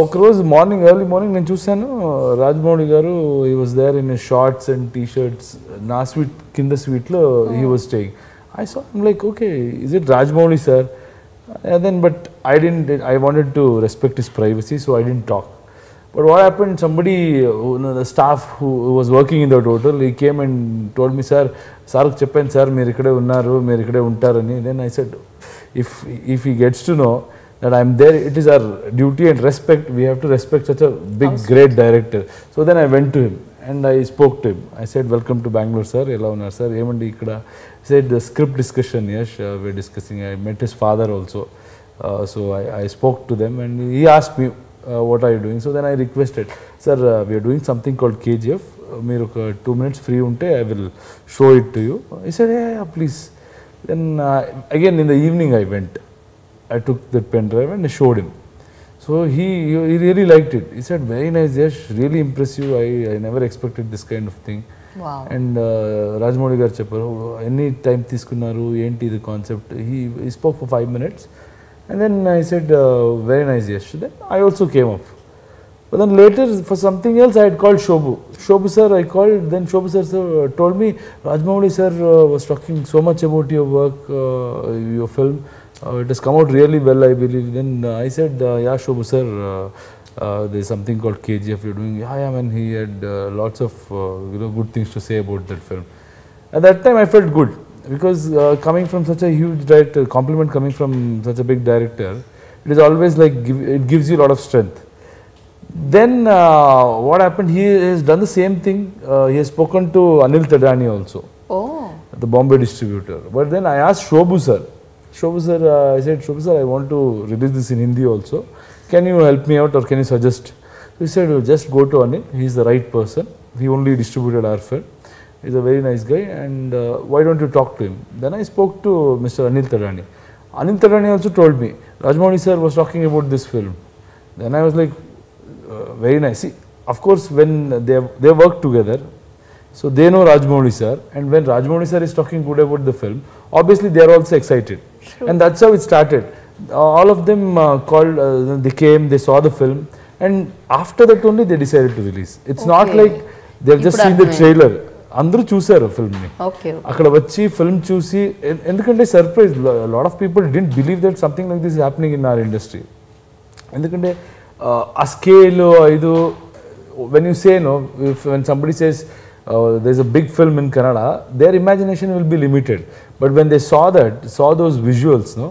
ఒకరోజు మార్నింగ్ ఎర్లీ మార్నింగ్ నేను చూశాను రాజమౌళి గారు he was there in shorts and T-shirts నా స్వీట్ కింద స్వీట్లో he was staying I saw like okay is it Rajamouli sir then but I didn't I wanted to respect his privacy so I didn't talk But what happened, somebody, you know, the staff who was working in that hotel, he came and told me, sir, sir చెప్పాను sir మీరు ఇక్కడే ఉన్నారు మీరు ఇక్కడే ఉంటారని. Then I said if if he gets to know that I'm there it is our duty and respect we have to respect such a big great director so then I went to him and I spoke to him I said welcome to Bengaluru sir ఎలా ఉన్నారు సార్ ఏమండి ఇక్కడ? Said script discussion Yash we're discussing I met his father also so I I spoke to them and he ask me uh, what are you doing? So then I requested, sir, uh, we are doing something called KGF. Uh, మీరు ఒక two minutes free ఉంటే I will show it to you I said, yeah, yeah, please. Then uh, again in the evening I went. I took the pen drive and I showed him. So he, he really liked it. He said, very nice, Yash, really impressive. I, I never expected this kind of thing. Wow. And Rajamouli garu చెప్పారు ఎన్ని time తీసుకున్నారు ఏంటి ఇది concept he ఈ spoke for five minutes and then I said very nice yes then I also came up But then later, for something else, I had called Shobu. Shobu sir, I called, then Shobu sir, sir uh, told me, Rajmouli sir uh, was talking so much about your work, uh, your film. Uh, it has come out really well, I believe. Then uh, I said, uh, yeah, Shobu sir, uh, there's something called KGF you're doing. Yeah, yeah, man, he had uh, lots of uh, you know, good things to say about that film. At that time, I felt good because uh, coming from such a huge director, compliment coming from such a big director, it is always like give, it gives you a lot of strength. Then uh, what happened? He has done the same thing. Uh, he has spoken to Anil Tadani also, Oh, the Bombay distributor. But then I asked Shobu sir. Shobu sir, uh, I said, Shobu sir, I want to release this in Hindi also. Can you help me out or can you suggest? He said, "Oh, just go to Anil. He's the right person. He only distributed our film. He's a very nice guy and uh, why don't you talk to him? Then I spoke to Mr. Anil Tadani. Anil Tadani also told me, Rajmouli sir was talking about this film. Then I was like, uh, very nice. See, of course, when they they work together, so they know Rajmouli sir, and when Rajmouli sir is talking good about the film, obviously they are also excited, and that's how it started. Uh, all of them uh, called, uh, they came, they saw the film, and after that only they decided to release. It's not Okay. like they've just ఇప్పుడు seen the అర్థమైంది. trailer. అందరూ చూసారు ఫిల్మ్ని okay అక్కడ వచ్చి film చూసి ఎన్- ఎందుకంటే surprise lot of people didn't believe that something like this happening in our industry ఎందుకంటే ఆ స్కేల్ ఇది when you say no if when somebody says there is a big film in Kannada their imagination will be limited but when they saw that saw those visuals no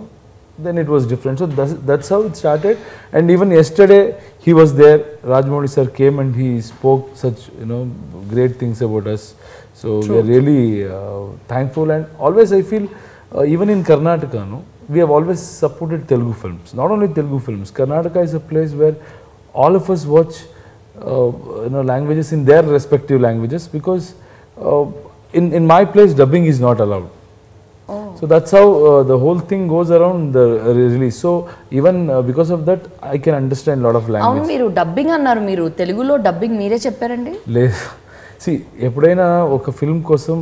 then it was different. So that's, that's how it started. And even yesterday, he was there. Rajmouli sir came and he spoke such you know great things about us. So we are really uh, thankful. And always I feel, uh, even in Karnataka, no, we have always supported Telugu films. Not only Telugu films. Karnataka is a place where all of us watch uh, you know languages in their respective languages because uh, in in my place dubbing is not allowed. So that's how uh, the whole thing goes around the uh, release. So even uh, because of that, I can understand a lot of అవును language. మీరు dubbing అన్నారు మీరు. తెలుగులో dubbing మీరే చెప్పారండి? లేదు. C ఎప్పుడైనా ఒక ఫిల్మ్ కోసం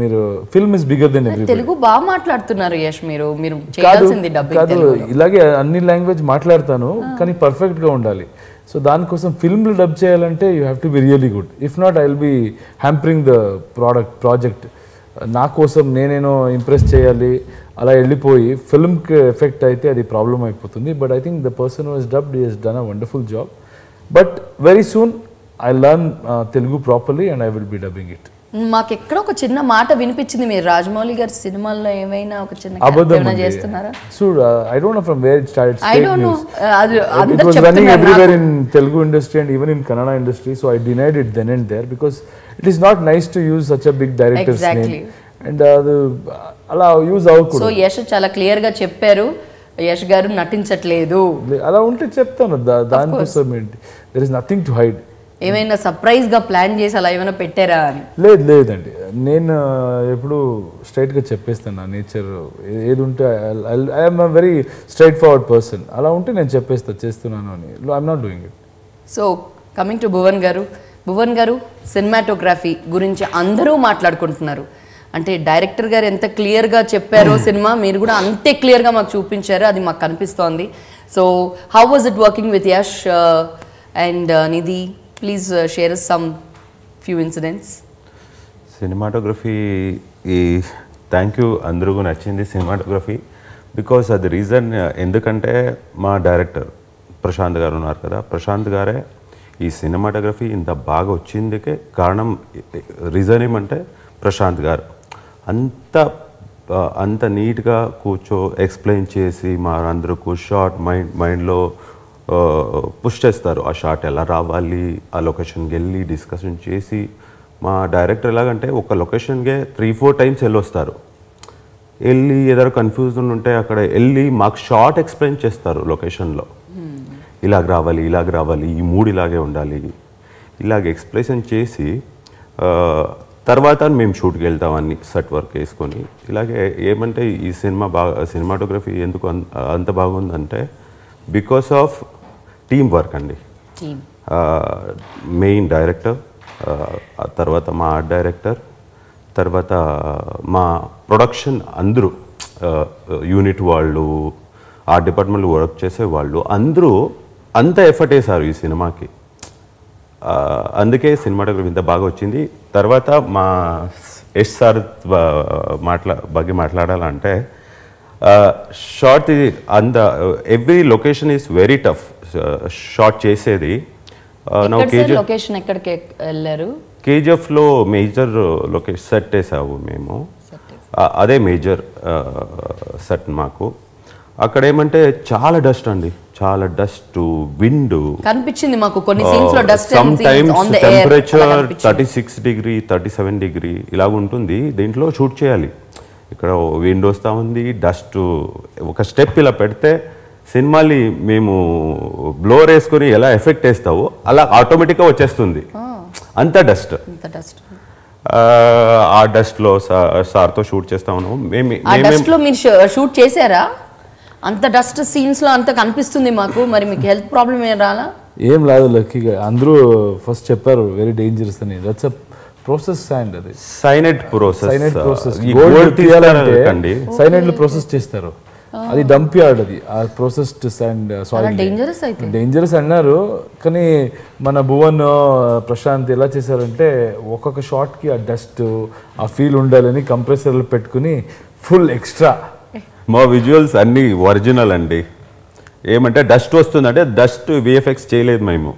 మీరు film is bigger than every Telugu బాగా మాట్లాడుతున్నారు యష్ మీరు. మీరు చేయాల్సింది డబ్బింగ్ కాదు తెలుగు ఇలాగే అన్ని లాంగ్వేజ్ మాట్లాడతాను కానీ పర్ఫెక్ట్గా ఉండాలి. సో దానికోసం ఫిల్మ్లు డబ్ చేయాలంటే you have to be really good if not I will be hampering the product project నా కోసం నేనేనో ఇంప్రెస్ చేయాలి అలా వెళ్ళిపోయి ఫిల్మ్కి ఎఫెక్ట్ అయితే అది ప్రాబ్లం అయిపోతుంది. But I think the person was dubbed is done a wonderful job but very soon I learn Telugu properly and I will be dubbing it మాకు ఎక్కడ ఒక చిన్న మాట వినిపించింది మీరు రాజమౌళి గారి సినిమాల్లో ఏమైనా ఒక చిన్న అబద్ధం. చేస్తున్నారా uh, know from where it started. I fake don't know. news. Uh, అది అందరు చెప్తున్నారు Telugu industry and even in Kannada industry. So I denied it then and there because it is not nice to use such a big director's Exactly. name. And uh, the, అలా use so అవ్వకూడదు యష్ చాలా క్లియర్గా చెప్పారు యష్ గారు నటించట్లేదు అలా ఉంటే చెప్తాను దానికోసం ఏంటి there is nothing to hide ఏమైనా సర్ప్రైజ్గా ప్లాన్ చేసి అలా ఏమైనా పెట్టారా అని? లేదు లేదండి. నేను ఎప్పుడు స్ట్రైట్గా చెప్పేస్తాను నా నేచర్ ఏది ఉంటే I'm very straightforward person అలా ఉంటే నేను చెప్పేస్తా చేస్తున్నాను అని. I'm not doing it so coming to Bhuvan garu. Bhuvan garu cinematography గురించి అందరూ మాట్లాడుకుంటున్నారు. అంటే డైరెక్టర్ గారు ఎంత క్లియర్గా చెప్పారో సినిమా మీరు కూడా అంతే క్లియర్గా మాకు చూపించారు. అది మాకు కనిపిస్తోంది. So how was it working with Yash and Nidhi please share some few incidents cinematography ఈ థ్యాంక్ యూ అందరికీ నచ్చింది సినిమాటోగ్రఫీ బికాస్ అది రీజన్ uh, ఎందుకంటే మా డైరెక్టర్ ప్రశాంత్ గారు ఉన్నారు కదా. ప్రశాంత్ గారే ఈ సినిమాటోగ్రఫీ ఇంత బాగా వచ్చిందికే కారణం రీజన్ ఏమంటే ప్రశాంత్ గారు. అంత uh, అంత నీట్గా కూర్చో ఎక్స్ప్లెయిన్ చేసి మా అందరికీ షార్ట్ మైండ్ మైండ్లో పుష్ చేస్తారు. ఆ షార్ట్ ఎలా రావాలి? ఆ లొకేషన్కి వెళ్ళి డిస్కషన్ చేసి మా డైరెక్టర్ ఎలాగంటే ఒక లొకేషన్కే త్రీ ఫోర్ టైమ్స్ వెళ్ళొస్తారు. వెళ్ళి ఏదైనా కన్ఫ్యూజన్ ఉంటే అక్కడ వెళ్ళి మాకు షార్ట్ ఎక్స్ప్లెయిన్ చేస్తారు లొకేషన్లో ఇలాగ రావాలి ఇలాగ రావాలి ఈ మూడు ఇలాగే ఉండాలి. ఇలాగ ఎక్స్ప్రెషన్ చేసి తర్వాత మేము షూట్కి వెళ్తామని సెట్ వర్క్ వేసుకొని. ఇలాగే ఏమంటే ఈ సినిమా బాగా సినిమాటోగ్రఫీ ఎందుకు అంత బాగుందంటే బికాస్ ఆఫ్ టీమ్ వర్క్ అండి టీమ్ మెయిన్ డైరెక్టర్ ఆ తర్వాత మా ఆర్ట్ డైరెక్టర్ తర్వాత మా ప్రొడక్షన్ అందరూ యూనిట్ వాళ్ళు ఆర్ట్ డిపార్ట్మెంట్లో వర్క్ చేసే వాళ్ళు అందరూ అంత ఎఫర్ట్ వేశారు ఈ సినిమాకి ఆ, అందుకే సినిమాటోగ్రఫీ ఇంత బాగా వచ్చింది తర్వాత మా యష్ సార్ బ- మాట్లా ಬಗ್ಗೆ మాట్లాడాలంటే షార్ట్ ఇది అంత every location is very tough shot చేసేది. నా ఎక్కడ సార్ కేజీ లొకేషన్ ఎక్కడికి ఎక్- వెళ్ళారు కేజీఎఫ్లో మేజర్ లొకేషన్ సెట్ వేసాము మేము. అదే మేజర్ సెట్ మాకు. అక్కడ ఏమంటే చాలా డస్ట్ అండి చాలా డస్ట్ విండ్. కనిపించింది మాకు కొన్ని సీన్స్లో dust sometimes temperature thirty six degree thirty seven degree ఇలాగ ఉంటుంది దీంట్లో షూట్ చేయాలి. ఇక్కడ విండ్ వస్తూ ఉంది. డస్ట్ ఒక స్టెప్ ఇలా పెడితే సినిమాని మేము బ్లోర్ వేసుకొని ఎలా ఎఫెక్ట్ వేస్తావో అలా ఆటోమేటిక్గా వచ్చేస్తుంది. అంత డస్ట్. ఆ డస్ట్లో సార్తో షూట్ చేస్తా ఉన్నాము. మేము ఆ మేమేం- డస్ట్లో మీరు షూట్ చేశారా? అంత డస్ట్ సీన్స్లో అంత కనిపిస్తుంది మాకు. మరి మీకు హెల్త్ ప్రాబ్లం ఏం రాలా? ఏం లేదు లక్కీగా. అందరూ ఫస్ట్ చెప్పారు వెరీ డేంజరస్ అని. దట్స్ అ ప్రాసెస్ శాండ్ అది. Cyanide process cyanide process gold తీయాలంటే తీయాలంటే సైనైడ్లో ప్రాసెస్ చేస్తారు. అది డంప్ యార్డ్ అది ఆ ప్రాసెస్డ్ శాండ్ సాయిల్ dangerous అయితే. డేంజరస్ అన్నారు కానీ మన భువన్ ప్రశాంత్ ఎలా చేశారంటే ఒక్కొక్క షాట్కి ఆ డస్ట్ ఆ ఫీల్ ఉండాలని కంప్రెసర్లు పెట్టుకుని ఫుల్ ఎక్స్ట్రా మా విజువల్స్ అన్ని ఒరిజినల్ అండి. ఏమంటే డస్ట్ వస్తుందంటే డస్ట్ విఎఫ్ఎక్స్ చేయలేదు మేము.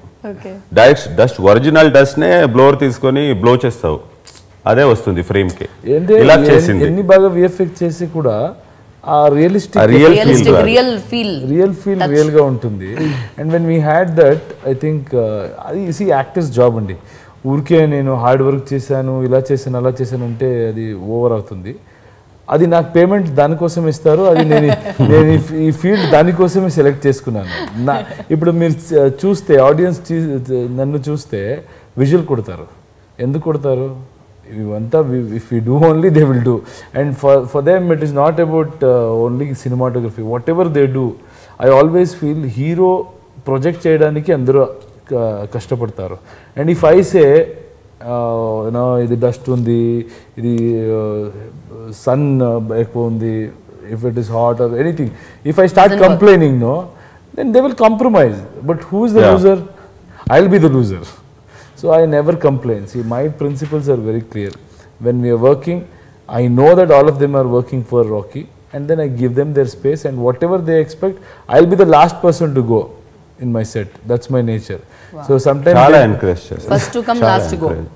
డైరెక్ట్ డస్ట్ ఒరిజినల్ డస్ట్ నే బ్లోర్ తీసుకొని బ్లో చేస్తావు. అదే వస్తుంది ఫ్రేమ్కి ఇలా చేసింది. ఎన్ని బాగా విఎఫ్ఎక్స్ చేసి కూడా ఆ realistic real realistic feel real feel real feel రియల్గా ఉంటుంది. And when we had that I think అది సి యాక్టర్స్ జాబ్ అండి. ఊరికే నేను హార్డ్ వర్క్ చేశాను ఇలా చేశాను అలా చేశాను అంటే అది ఓవర్ అవుతుంది. అది నాకు పేమెంట్ దానికోసం ఇస్తారు అది నేను నేను ఈ- ఫీల్డ్ దానికోసమే సెలెక్ట్ చేసుకున్నాను. నా ఇప్పుడు మీరు చూస్తే ఆడియన్స్ నన్ను చూస్తే విజువల్ కొడతారు. ఎందుకు కొడతారు? ఇవంతా if you do only they will do and for for them it is not about only cinematography whatever they do I always feel hero project చేయడానికి అందరూ క- కష్టపడతారు. And if I say you know ఇది dust ఉంది ఇది sun ఎక్కువ ఉంది if it is hot or anything if I start complaining no then they will compromise but who is the Yeah. Loser I will be the loser So I never complain. See, my principles are very clear. When we are working, I know that all of them are working for Rocky, and then I give them their space, and whatever they expect, I'll be the last person to go In my set. That's my nature. So sometimes చాలా they- encourage చేస్తారు first to come చాలా last go encourage.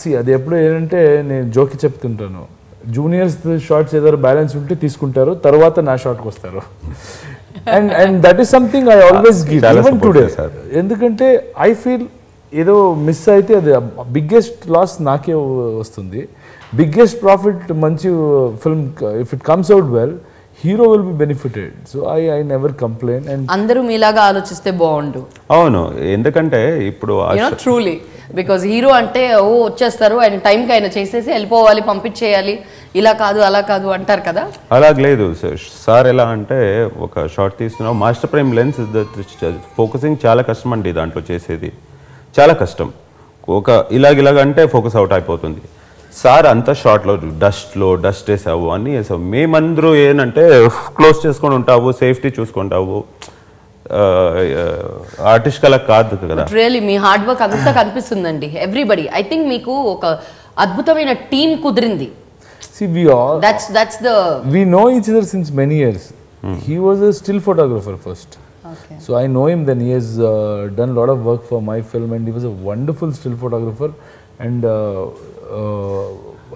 See అది ఎప్పుడు ఏంటంటే నేను జోకి చెప్తుంటాను juniors shorts ఏదో బ్యాలెన్స్ ఉంటే తీసుకుంటారు తర్వాత నా షాట్కి వస్తారు and and that is something I always give even today చేశారు. ఎందుకంటే ఐ ఫీల్ ఏదో మిస్ అయితే అది బిగ్గెస్ట్ లాస్ నాకే వస్తుంది బిగ్గెస్ట్ ప్రాఫిట్ మంచి film if it comes out well hero will be benefited so I I never complain and అందరూ మీలాగా ఆలోచిస్తే బాగుండు. అవును ఎందుకంటే ఇప్పుడు ట్రూలీ బికాజ్ హీరో అంటే ఓ వచ్చేస్తారు ఆయన టైంకి ఆయన చేసేసి వెళ్ళిపోవాలి పంపించేయాలి. ఇలా కాదు అలా కాదు అంటారు కదా. అలాగ లేదు సార్. సార్ ఎలా అంటే ఒక షార్ట్ తీస్తున్నాం మాస్టర్ ప్రైమ్ లెన్స్ ఫోకసింగ్ చాలా కష్టం అండి దాంట్లో చేసేది. చాలా కష్టం. ఒక ఇలాగ ఇలాగ అంటే ఫోకస్ అవుట్ అయిపోతుంది. సార్ అంతా షార్ట్లో డస్ట్లో డస్ట్ వేసావు అని వేసావు. మేమందరూ ఏంటంటే క్లోజ్ చేసుకొని ఉంటావు సేఫ్టీ చూసుకుంటావు. ఆర్టిస్ట్ కల కాదు కదా. రియలీ మీ హార్డ్ వర్క్ అంతా కనిపిస్తుంది కనిపిస్తుందండి. ఎవ్రీబడి ఐ థింక్ మీకు ఒక అద్భుతమైన టీం కుదిరింది. Since many years he was still photographer first so I know him then he done lot of work for my film and he was a wonderful still photographer and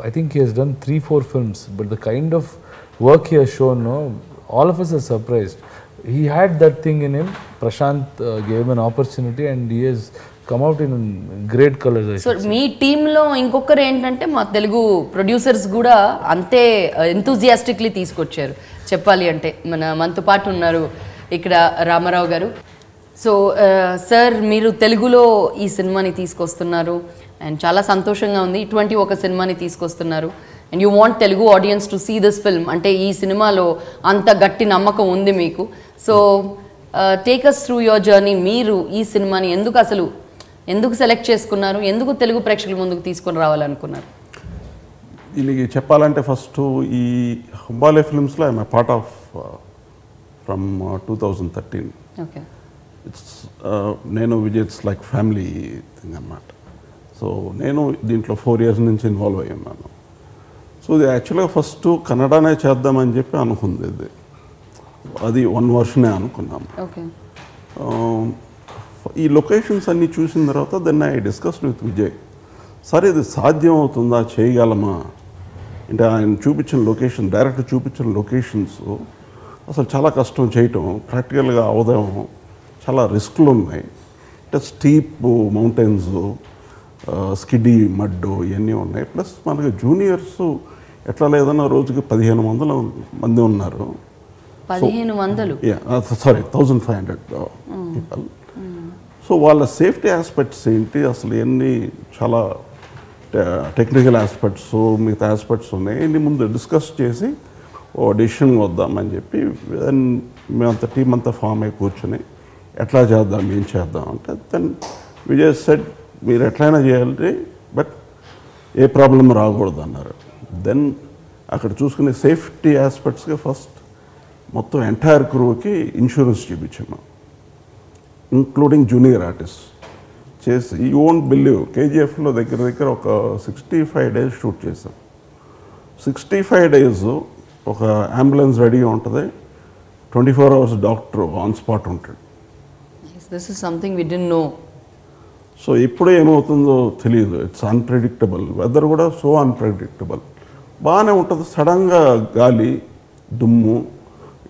I think he has done three, four films. But the kind of work he has shown, no, all of us are surprised. He had that thing in him. Prashant uh, gave him an opportunity, and he has come out in great colors. I so మీ టీంలో ఇంకొకరు ఏంటంటే మా Telugu producers కూడా అంతే ఎంతూజియాస్టిక్లీ తీసుకొచ్చారు చెప్పాలి అంటే మన మనతో పాటు ఉన్నారు ఇక్కడ రామారావు గారు సో సార్ మీరు తెలుగులో ఈ సినిమాని తీసుకొస్తున్నారు అండ్ చాలా సంతోషంగా ఉంది. ఇటువంటి ఒక సినిమాని తీసుకొస్తున్నారు. And you want Telugu audience to see this film అంటే ఈ సినిమాలో అంత గట్టి నమ్మకం ఉంది మీకు. So take us through your journey మీరు ఈ సినిమాని ఎందుకు అసలు ఎందుకు సెలెక్ట్ చేసుకున్నారు? ఎందుకు తెలుగు ప్రేక్షకుల ముందుకు తీసుకొని రావాలనుకున్నారు? దీనికి చెప్పాలంటే ఫస్ట్ ఈ Hombale ఫిల్మ్స్లో I'm part of from two thousand thirteen okay it's నేను Vijay it's like family thing అన్నమాట. సో నేను దీంట్లో ఫోర్ ఇయర్స్ నుంచి ఇన్వాల్వ్ అయ్యి ఉన్నాను సో ఇది యాక్చువల్గా ఫస్ట్ కన్నడనే చేద్దామని చెప్పి అనుకుంది ఇది. అది వన్ వర్షనే Um, ఈ లొకేషన్స్ అన్నీ చూసిన తర్వాత then I discuss with Vijay సరే ఇది సాధ్యం అవుతుందా చేయగలమా? అంటే ఆయన చూపించిన లొకేషన్ డైరెక్ట్ చూపించిన లొకేషన్స్ అసలు చాలా కష్టం చేయటం ప్రాక్టికల్గా అవదేమో చాలా రిస్క్లు ఉన్నాయి. అంటే స్టీప్ మౌంటైన్స్ స్కిడ్డీ మడ్డు ఇవన్నీ ఉన్నాయి. ప్లస్ మనకి జూనియర్స్ ఎట్లా లేదన్నా రోజుకి పదిహేను వందల మంది ఉన్నారు. పదిహేను వందలు? Sorry thousand five hundred people. So వాళ్ళ సేఫ్టీ ఆస్పెక్ట్స్ ఏంటి? అసలు ఎన్ని చాలా టెక్నికల్ ఆస్పెక్ట్స్ మిగతా ఆస్పెక్ట్స్ ఉన్నాయి. ఇన్ని ముందు డిస్కస్ చేసి ఓ డెసిషన్ వద్దామని చెప్పి దెన్ మేమంతా టీం అంతా ఫామ్ అయి కూర్చొని ఎట్లా చేద్దాం ఏం చేద్దాం అంటే దెన్ విజయ్ సెడ్ మీరు ఎట్లయినా చేయాలి బట్ ఏ ప్రాబ్లం రాకూడదు అన్నారు దెన్ అక్కడ చూసుకునే సేఫ్టీ ఆస్పెక్ట్స్గా ఫస్ట్ మొత్తం ఎంటైర్ క్రూకి ఇన్సూరెన్స్ చూపించాము. ఇంక్లూడింగ్ జూనియర్ ఆర్టిస్ట్ చేసి యూ ఓంట్ బిలీవ్ కేజీఎఫ్లో దగ్గర దగ్గర ఒక సిక్స్టీ ఫైవ్ డేస్ షూట్ చేసాం సిక్స్టీ ఫైవ్ డేస్ ఒక అంబులెన్స్ రెడీగా ఉంటుంది. Twenty four hours doctor on spot ఉంటాడు this is something we do know so ఎప్పుడు ఏమవుతుందో తెలియదు ఇట్స్ అన్ప్రెడిక్టబుల్ వెదర్ కూడా సో అన్ప్రెడిక్టబుల్ బాగానే ఉంటుంది. సడన్గా గాలి దుమ్ము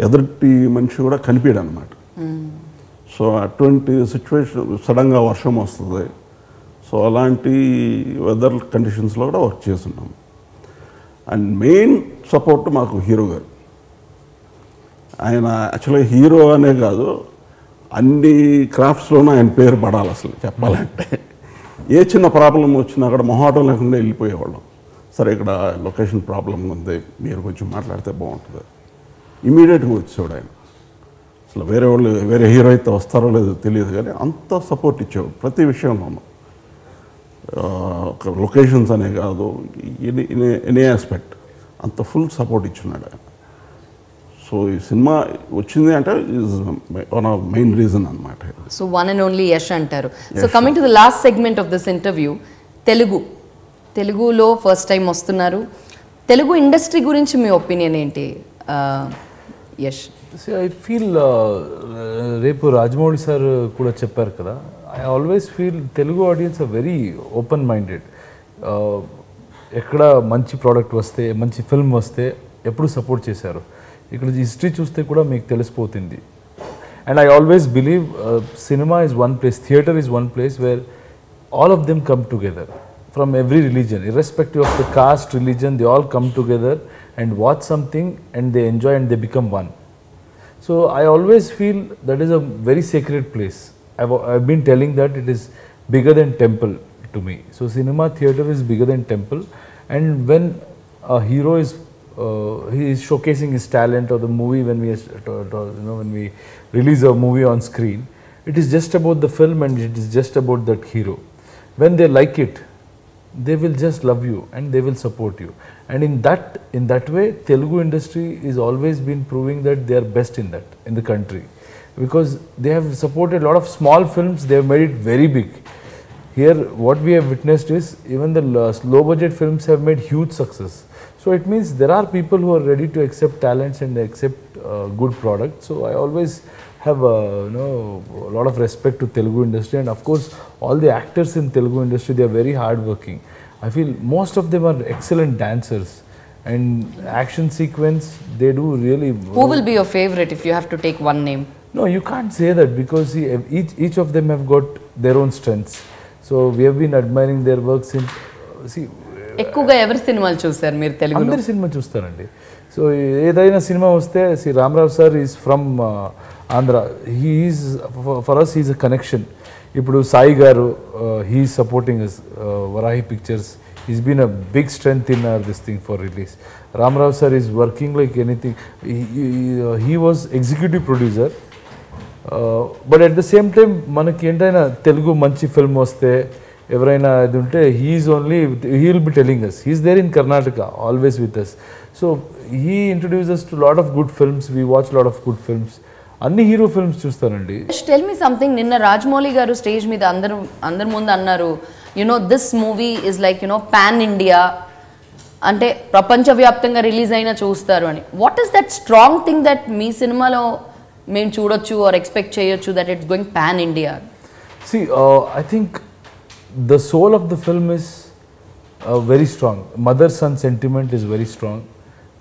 ఎదుటి మనిషి కూడా కనిపించడం అనమాట సో అటువంటి సిచ్యువేషన్ సడన్గా వర్షం వస్తుంది. సో అలాంటి వెదర్ కండిషన్స్లో కూడా వర్క్ చేస్తున్నాం. అండ్ మెయిన్ సపోర్ట్ మాకు హీరో గారు. ఆయన యాక్చువల్గా హీరో అనే కాదు. అన్ని క్రాఫ్ట్స్లోనూ ఆయన పేరు పడాలి అసలు చెప్పాలంటే. ఏ చిన్న ప్రాబ్లం వచ్చినా అక్కడ మొహాటం లేకుండా వెళ్ళిపోయేవాళ్ళం. సరే ఇక్కడ లొకేషన్ ప్రాబ్లం ఉంది మీరు కొంచెం మాట్లాడితే బాగుంటుంది. ఇమీడియట్గా వచ్చేవాడు ఆయన. అసలు వేరే వాళ్ళు వేరే హీరో అయితే వస్తారో లేదో తెలియదు కానీ అంత సపోర్ట్ ఇచ్చేవాడు ప్రతి విషయంలోనూ. లొకేషన్స్ అనే కాదు ఎనీ ఎనీ ఆస్పెక్ట్. అంత ఫుల్ సపోర్ట్ ఇచ్చున్నాడు ఆయన. సో ఈ సినిమా వచ్చింది అంటే is one of main reason అనమాట so one and only Yash అంటారు. So coming to the last segment of this interview Telugu. తెలుగులో ఫస్ట్ టైం వస్తున్నారు. తెలుగు ఇండస్ట్రీ గురించి మీ ఒపీనియన్ ఏంటి యష్ feel uh, రేపు రాజమౌళి సార్ కూడా చెప్పారు కదా. I always feel Telugu audience are very open minded ఎక్కడ మంచి ప్రోడక్ట్ వస్తే మంచి ఫిల్మ్ వస్తే ఎప్పుడు సపోర్ట్ చేశారు? ఇక్కడ హిస్టరీ చూస్తే కూడా మీకు తెలిసిపోతుంది and I always believe cinema is one place theatre is one place where all of them come together from every religion, irrespective of the caste, religion, they all come together and watch something and they enjoy and they become one. So I always feel that is a very sacred place. I've, I've been telling that it is bigger than temple to me. So cinema theater is bigger than temple and when a hero is uh, he is showcasing his talent or the movie when we you know when we release a movie on screen. It is just about the film and it is just about that hero. When they like it they will just love you and they will support you. And in that in that way telugu industry is always been proving that they are best in that in the country. Because they have supported a lot of small films they have made it very big. Here what we have witnessed is even the low budget films have made huge success so it means there are people who are ready to accept talents and accept uh, good products. So I always have a, you know a lot of respect to Telugu industry and of course all the actors in Telugu industry they are very hardworking. I feel most of them are excellent dancers and action sequence they do really. Who will be your favorite if you have to take one name? No, you can't say that because see, each each of them have got their own strengths. So we have been admiring their work since. See, ఎక్కువగా ఎవరి సినిమాలు చూసారు మీరు తెలుగు అందరి cinema చూస్తానండి. So ఏదైనా cinema వస్తే Shri Ramarao sir is from Andhra. He's for us he's a connection ఇప్పుడు Sai garu he supporting Varahi Pictures is been a big strength in our this thing for release Ramarao sir is working like anything. He was executive producer but at the same time మనకి ఏంటైనా తెలుగు మంచి film వస్తే ఎవరైనా ఇది ఉంటే he's only he will be telling us he's there in Karnataka always with us so he introduces to lot of good films we watch lot of good films అన్ని hero films చూస్తానండి. Tell me something నిన్న రాజమౌళి గారు stage మీద అందరు అందరి ముందు అన్నారు you know this movie is like you know pan India అంటే ప్రపంచవ్యాప్తంగా రిలీజ్ అయినా చూస్తారు అని. What is that strong thing that మీ సినిమాలో మేము చూడొచ్చు ఆర్ ఎక్స్పెక్ట్ చేయొచ్చు that it's going pan India uh, I think the soul of the film is uh, very strong. Mother son sentiment is very strong.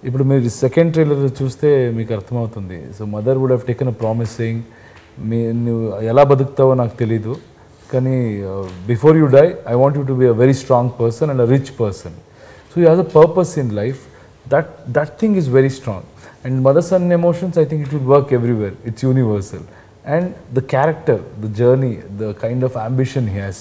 ఇప్పుడు మీరు second trailer చూస్తే మీకు అర్థమవుతుంది. So mother would have taken a promise saying me నువ్వు ఎలా బతుకుతావో నాకు తెలీదు. కానీ before you die I want you to be a very strong person and a rich person so you has a purpose in life that that thing is very strong and mother son emotions I think it will work everywhere it's universal and the character, the journey, the kind of ambition he has,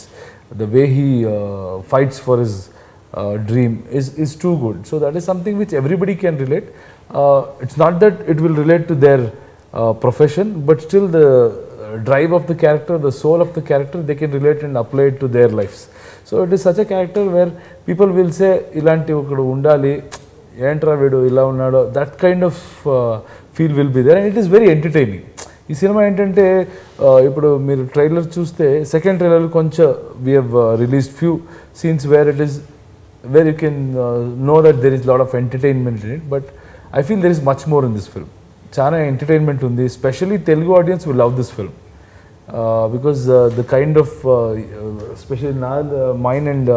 the way he uh, fights for his uh, dream is, is too good. So that is something which everybody can relate. Uh, it's not that it will relate to their uh, profession, but still the uh, drive of the character, the soul of the character, they can relate and apply it to their lives. So it is such a character where people will say, Ilanti undali, entra vidu, that kind of uh, feel will be there and it is very entertaining. ఈ సినిమా ఏంటంటే ఇప్పుడు మీరు trailer చూస్తే second trailer కొంచెం we have release few scenes where it is where you can know that there is lot of entertainment in it but I feel there is much more in this film చాలా entertainment ఉంది specially Telugu audience will love this film because the kind of special నా mine and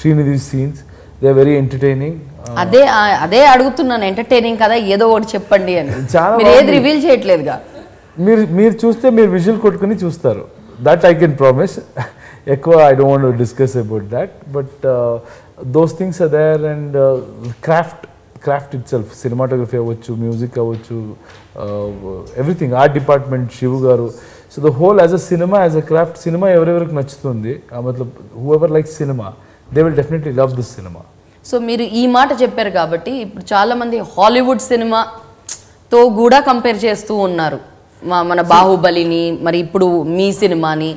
Srinidhi scenes they are very entertaining అదే అదే అడుగుతున్నాను entertaining కదా ఏదో ఒకటి చెప్పండి అని. చాలా ఏది. రివీల్ చేయట్లేదుగా. మీరు మీరు చూస్తే మీరు విజువల్ కొట్టుకుని చూస్తారు. దట్ ఐ కెన్ ప్రామిస్ ఎక్కువ I don't discuss about that but those things are there and craft craft itself cinematography అవ్వచ్చు మ్యూజిక్ అవ్వచ్చు everything art department Shivu garu. So the whole as a cinema as a craft cinema ఎవరెవరికి నచ్చుతుంది? ఆ మతలబ్ whoever like cinema they will definitely love this cinema so మీరు ఈ మాట చెప్పారు కాబట్టి ఇప్పుడు చాలామంది హాలీవుడ్ సినిమాతో కూడా కంపేర్ చేస్తూ ఉన్నారు. మన బాహుబలిని మరి ఇప్పుడు మీ సినిమాని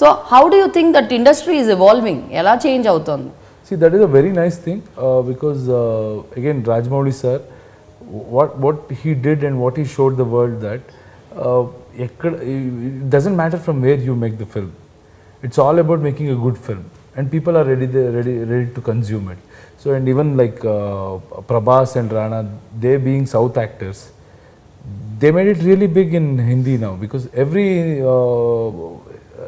so how do you think that industry is evolving ఎలా చేంజ్ అవుతుంది See, that is a very nice thing uh, because uh, again, Rajmouli sir, what what he did and what he showed the world that uh, ekkad- it doesn't matter from where you make the film. It's all about making a good film, and people are ready they ready ready to consume it. So and even like uh, Prabhas and Rana, they made it really big in Hindi now because every uh,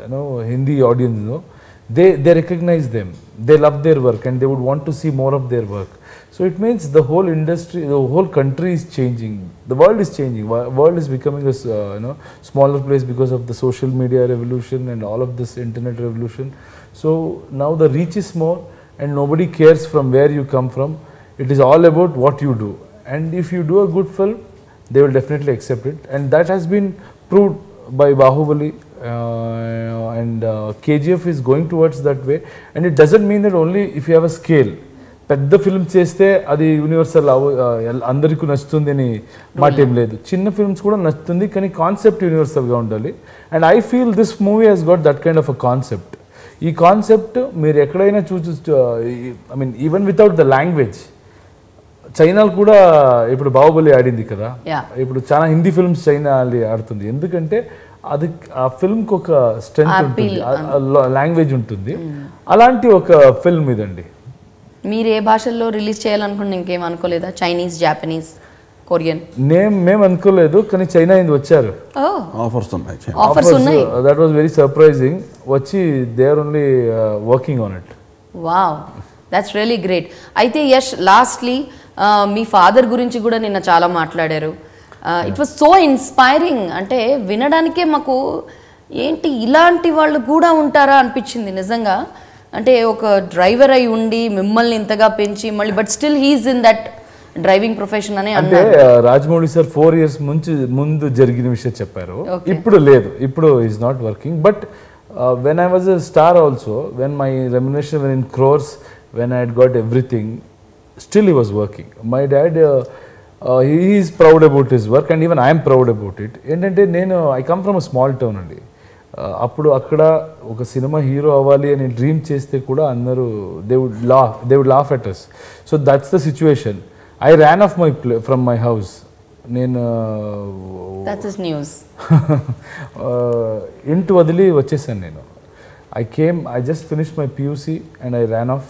you know Hindi audience, you know, they they recognize them, they love their work, and they would want to see more of their work. So it means the whole industry, the whole country is changing. The world is changing. Wo- World is becoming a uh, you know smaller place because of the social media revolution and all of this internet revolution. So now the reach is more, and nobody cares from where you come from. It is all about what you do. And if you do a good film, they will definitely accept it. And that has been proved by Bahubali. Uh, and uh, KGF is going towards that way. And it doesn't mean that only if you have a scale. పెద్ద film చేస్తే అది universal అందరికీ నచ్చుతుంది అని మాట ఏం లేదు చిన్న ఫిల్మ్స్ కూడా నచ్చుతుంది కానీ కాన్సెప్ట్ యూనివర్సల్గా ఉండాలి and I feel this movie he's got that kind of a concept ఈ కాన్సెప్ట్ మీరు ఎక్కడైనా చూసి I mean even without the language చైనాలో కూడా ఇప్పుడు బాహుబలి ఆడింది కదా. ఇప్పుడు చాలా హిందీ ఫిల్మ్స్ చైనా ఆడి- ఆడుతుంది. ఎందుకంటే అది ఆ ఫిల్మ్కి ఒక స్ట్రెంగ్త్ ఉంటుంది. లాంగ్వేజ్ ఉంటుంది. అలాంటి ఒక ఫిల్మ్ ఇదండి. మీరు ఏ భాషల్లో రిలీజ్ చేయాలనుకుంటే ఇంకేం అనుకోలేదా? Chinese Japanese Korean? నేను మేము అనుకోలేదు కానీ చైనా ఇది వచ్చారు. ఆఫర్స్ ఉన్నాయి. ఆఫర్స్ ఉన్నాయి. దట్ వాస్ వెరీ సర్ప్రైజింగ్ వచ్చి they are only working on it wow that's really great అయితే యష్ లాస్ట్లీ మీ ఫాదర్ గురించి కూడా నిన్న చాలా మాట్లాడారు. ఇట్ వాస్ సో ఇన్స్పైరింగ్ అంటే వినడానికే మాకు ఏంటి ఇలాంటి వాళ్ళు కూడా ఉంటారా అనిపించింది నిజంగా. అంటే ఒక డ్రైవర్ అయి ఉండి మిమ్మల్ని ఇంతగా పెంచి మళ్ళీ but still he is in that driving profession అనే అంటే రాజమౌళి సార్ ఫోర్ ఇయర్స్ ముందు ముందు జరిగిన విషయం చెప్పారు. ఇప్పుడు లేదు. ఇప్పుడు is not working but when I was a star also when my remuneration when in crores when I had got everything still he was working my dad is proud about his work and even I'm proud about it ఏంటంటే నేను I come from a small town అండి. Uh, అప్పుడు అక్కడ ఒక సినిమా hero అవ్వాలి అని dream చేస్తే కూడా అందరూ they would laugh they would laugh at us so that's the situation I ran off my play from my house నేను న్యూస్ ఇంటి వదిలి వచ్చేసాను నేను. I came I just finish my PUC and I ran off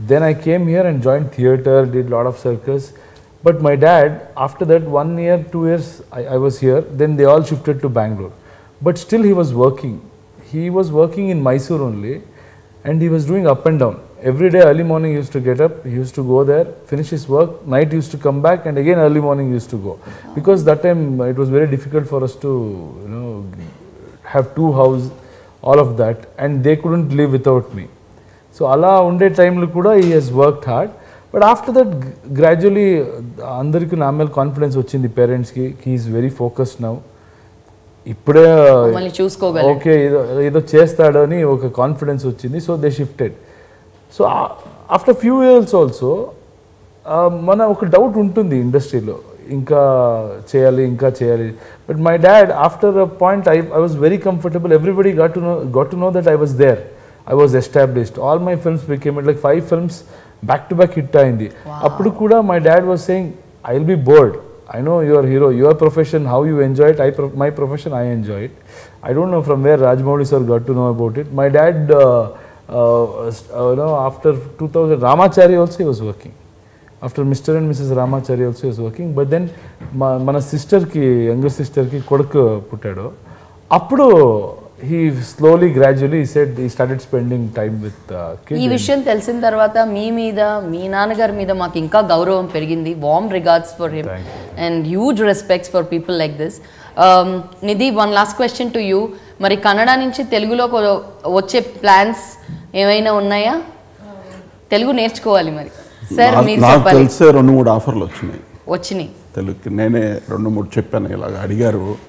Then I came here and joined theatre, did a lot of circus. But my dad, after that one year, two years, I, I, was here. Then they all shifted to Bangalore. But still he was working. He was working in Mysore only. And he was doing up and down. Every day early morning used to get up, he used to go there, finish his work, night used to come back and again early morning used to go. Because that time uh, it was very difficult for us to, you know, have two houses, all of that. And they couldn't live without me. So అలా ఉండే టైంలో కూడా ఈ he's worked hard but after that gradually అందరికీ నా మీద confidence వచ్చింది. పేరెంట్స్కి హీఈస్ వెరీ ఫోకస్డ్ నౌ ఇప్పుడే చూసుకోగలడు. ఓకే ఏదో ఏదో చేస్తాడని ఒక కాన్ఫిడెన్స్ వచ్చింది. So they shifted so after few years also మన ఒక డౌట్ ఉంటుంది ఇండస్ట్రీలో ఇంకా చేయాలి ఇంకా చేయాలి. But my dad after a point I I was very comfortable everybody got to know got to know that I was there I was established all my films became it like five films back to back hit అయింది అప్పుడు కూడా my dad was saying I will be bored I know your hero your profession how you enjoy it I my profession I enjoy it I don't know from where Rajamouli sir got to know about it my dad know after two thousand Ramachari also he was working after Mr and Mrs Ramachari also he's working but then మన సిస్టర్కి younger సిస్టర్కి కొడుకు పుట్టాడు అప్పుడు he slowly gradually said he started spending time with ఈ విషయం తెలిసిన తర్వాత మీ మీద మీ నాన్నగారి మీద మాకు ఇంకా గౌరవం పెరిగింది. Warm regards for him and huge respects for people like this Nidhi one last question to you మరి కన్నడ నుంచి తెలుగులోకి వ- వచ్చే ప్లాన్స్ ఏమైనా ఉన్నాయా? తెలుగు నేర్చుకోవాలి మరి. సార్ నాకు- మీరు తెలిసే రెండు మూడు ఆఫర్లు వచ్చినాయి. వచ్చినాయి. తెలుగుకి నేనే రెండు మూడు చెప్పాను ఇలాగ అడిగారు.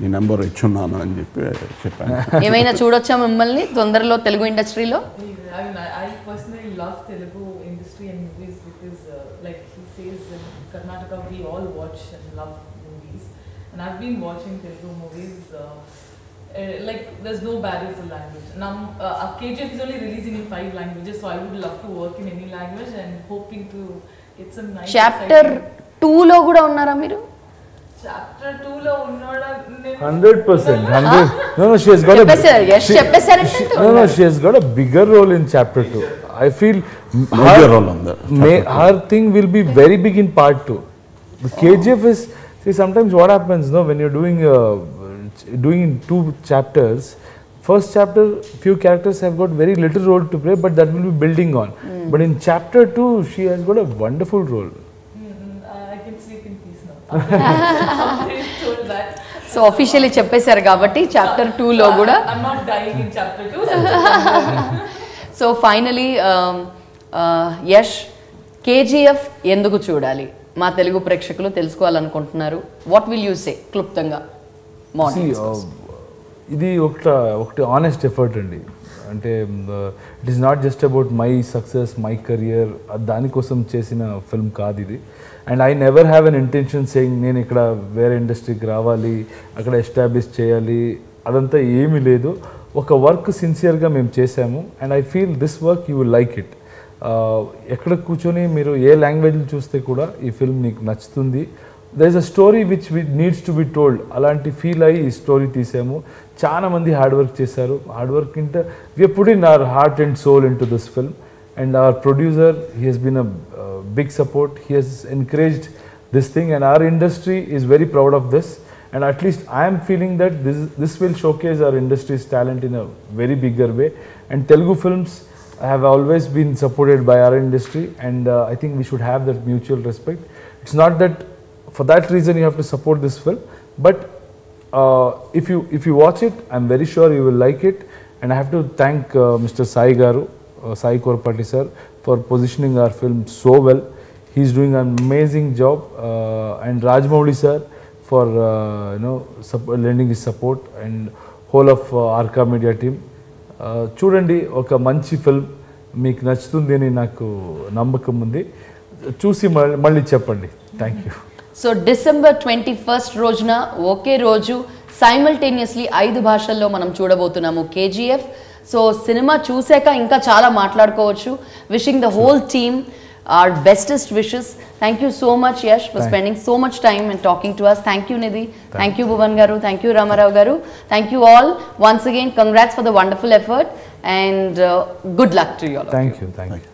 నీ నెంబర్ ఇచ్చున్నాను అని చెప్పి చెప్పాను ఏమైనా చూడొచ్చా మిమ్మల్ని తొందరలో తెలుగు ఇండస్ట్రీలో I mean, I, I personally love Telugu industry and movies because, uh, like he says, in Karnataka we all watch and love movies, and I've been watching Telugu movies. Uh, uh, like there's no barrier for language. Now, uh, KGF is only releasing in five languages, so I would love to work in any language and hoping to get some nice. Chapter exciting- టూలో కూడా ఉన్నారా మీరు Chapter two లో ఉన్నాడా నేను- hundred percent hundred no no she has got చెప్పేశారు yes చెప్పేశారంటే No, no, she has got a bigger role in chapter two. I feel Major role on the may, her thing will be very big in part two. The KGF is see sometimes what happens no when you're doing uh, doing in two chapters. First chapter, few characters have got very little role to play, but that will be building on. But in chapter two, she has got a wonderful role. So officially చెప్పేశారు కాబట్టి chapter టూలో కూడా. I'm not dying in chapter two. So so finally Yash KGF ఎందుకు చూడాలి? మా తెలుగు ప్రేక్షకులు తెలుసుకోవాలనుకుంటున్నారు. What will you say క్లుప్తంగా? Uh, ఇది ఒకట ఒకటి ఆనెస్ట్ ఎఫర్ట్ అండి. అంటే it is not just about my success my career దానికోసం చేసిన ఫిల్మ్ కాదు ఇది. And I never have an intention saying నేను ఇక్కడ వేరే ఇండస్ట్రీకి రావాలి అక్కడ ఎస్టాబ్లిష్ చేయాలి. అదంతా ఏమీ లేదు. ఒక వర్క్ సిన్సియర్గా మేము చేసాము and I feel this work you like it ఎక్కడ కూర్చొని మీరు ఏ లాంగ్వేజ్లు చూస్తే కూడా ఈ ఫిల్మ్ నీకు నచ్చుతుంది. There is a story which needs to be told అలాంటి ఫీల్ అయ్యి ఈ స్టోరీ తీసాము. చాలా మంది హార్డ్ వర్క్ చేశారు. హార్డ్ వర్క్ ఇంటే we put in our heart and soul into this film and our producer he has been a uh, big support. He has encouraged this thing and our industry is very proud of this. And at least i am feeling that this this will showcase our industry's talent in a very bigger way. And telugu films have always been supported by our industry and uh, i think we should have that mutual respect. It's not that for that reason you have to support this film but uh, if you if you watch it i'm very sure you will like it. And i have to thank uh, mr sai garu sai korpati sir for positioning our film so well He's doing an amazing job. Uh, and Rajmouli sir for uh, you know lending his support and whole of uh, Arca Media team. చూడండి ఒక మంచి film మీకు నచ్చుతుంది అని నాకు నమ్మకం ఉంది చూసి మళ్ళీ చెప్పండి thank you so December twenty first రోజున ఒకే రోజు సైమల్టేనియస్లీ ఐదు భాషల్లో మనం చూడబోతున్నాము కేజీఎఫ్ సో సినిమా చూసాక ఇంకా చాలా మాట్లాడుకోవచ్చు. Wishing the whole team our bestest wishes thank you so much Yash for spending so much time and talking to us thank you Nidhi thank you Bhuvan garu thank you Ramarao garu thank you all once again congrats for the wonderful effort and good luck to you thank you thank you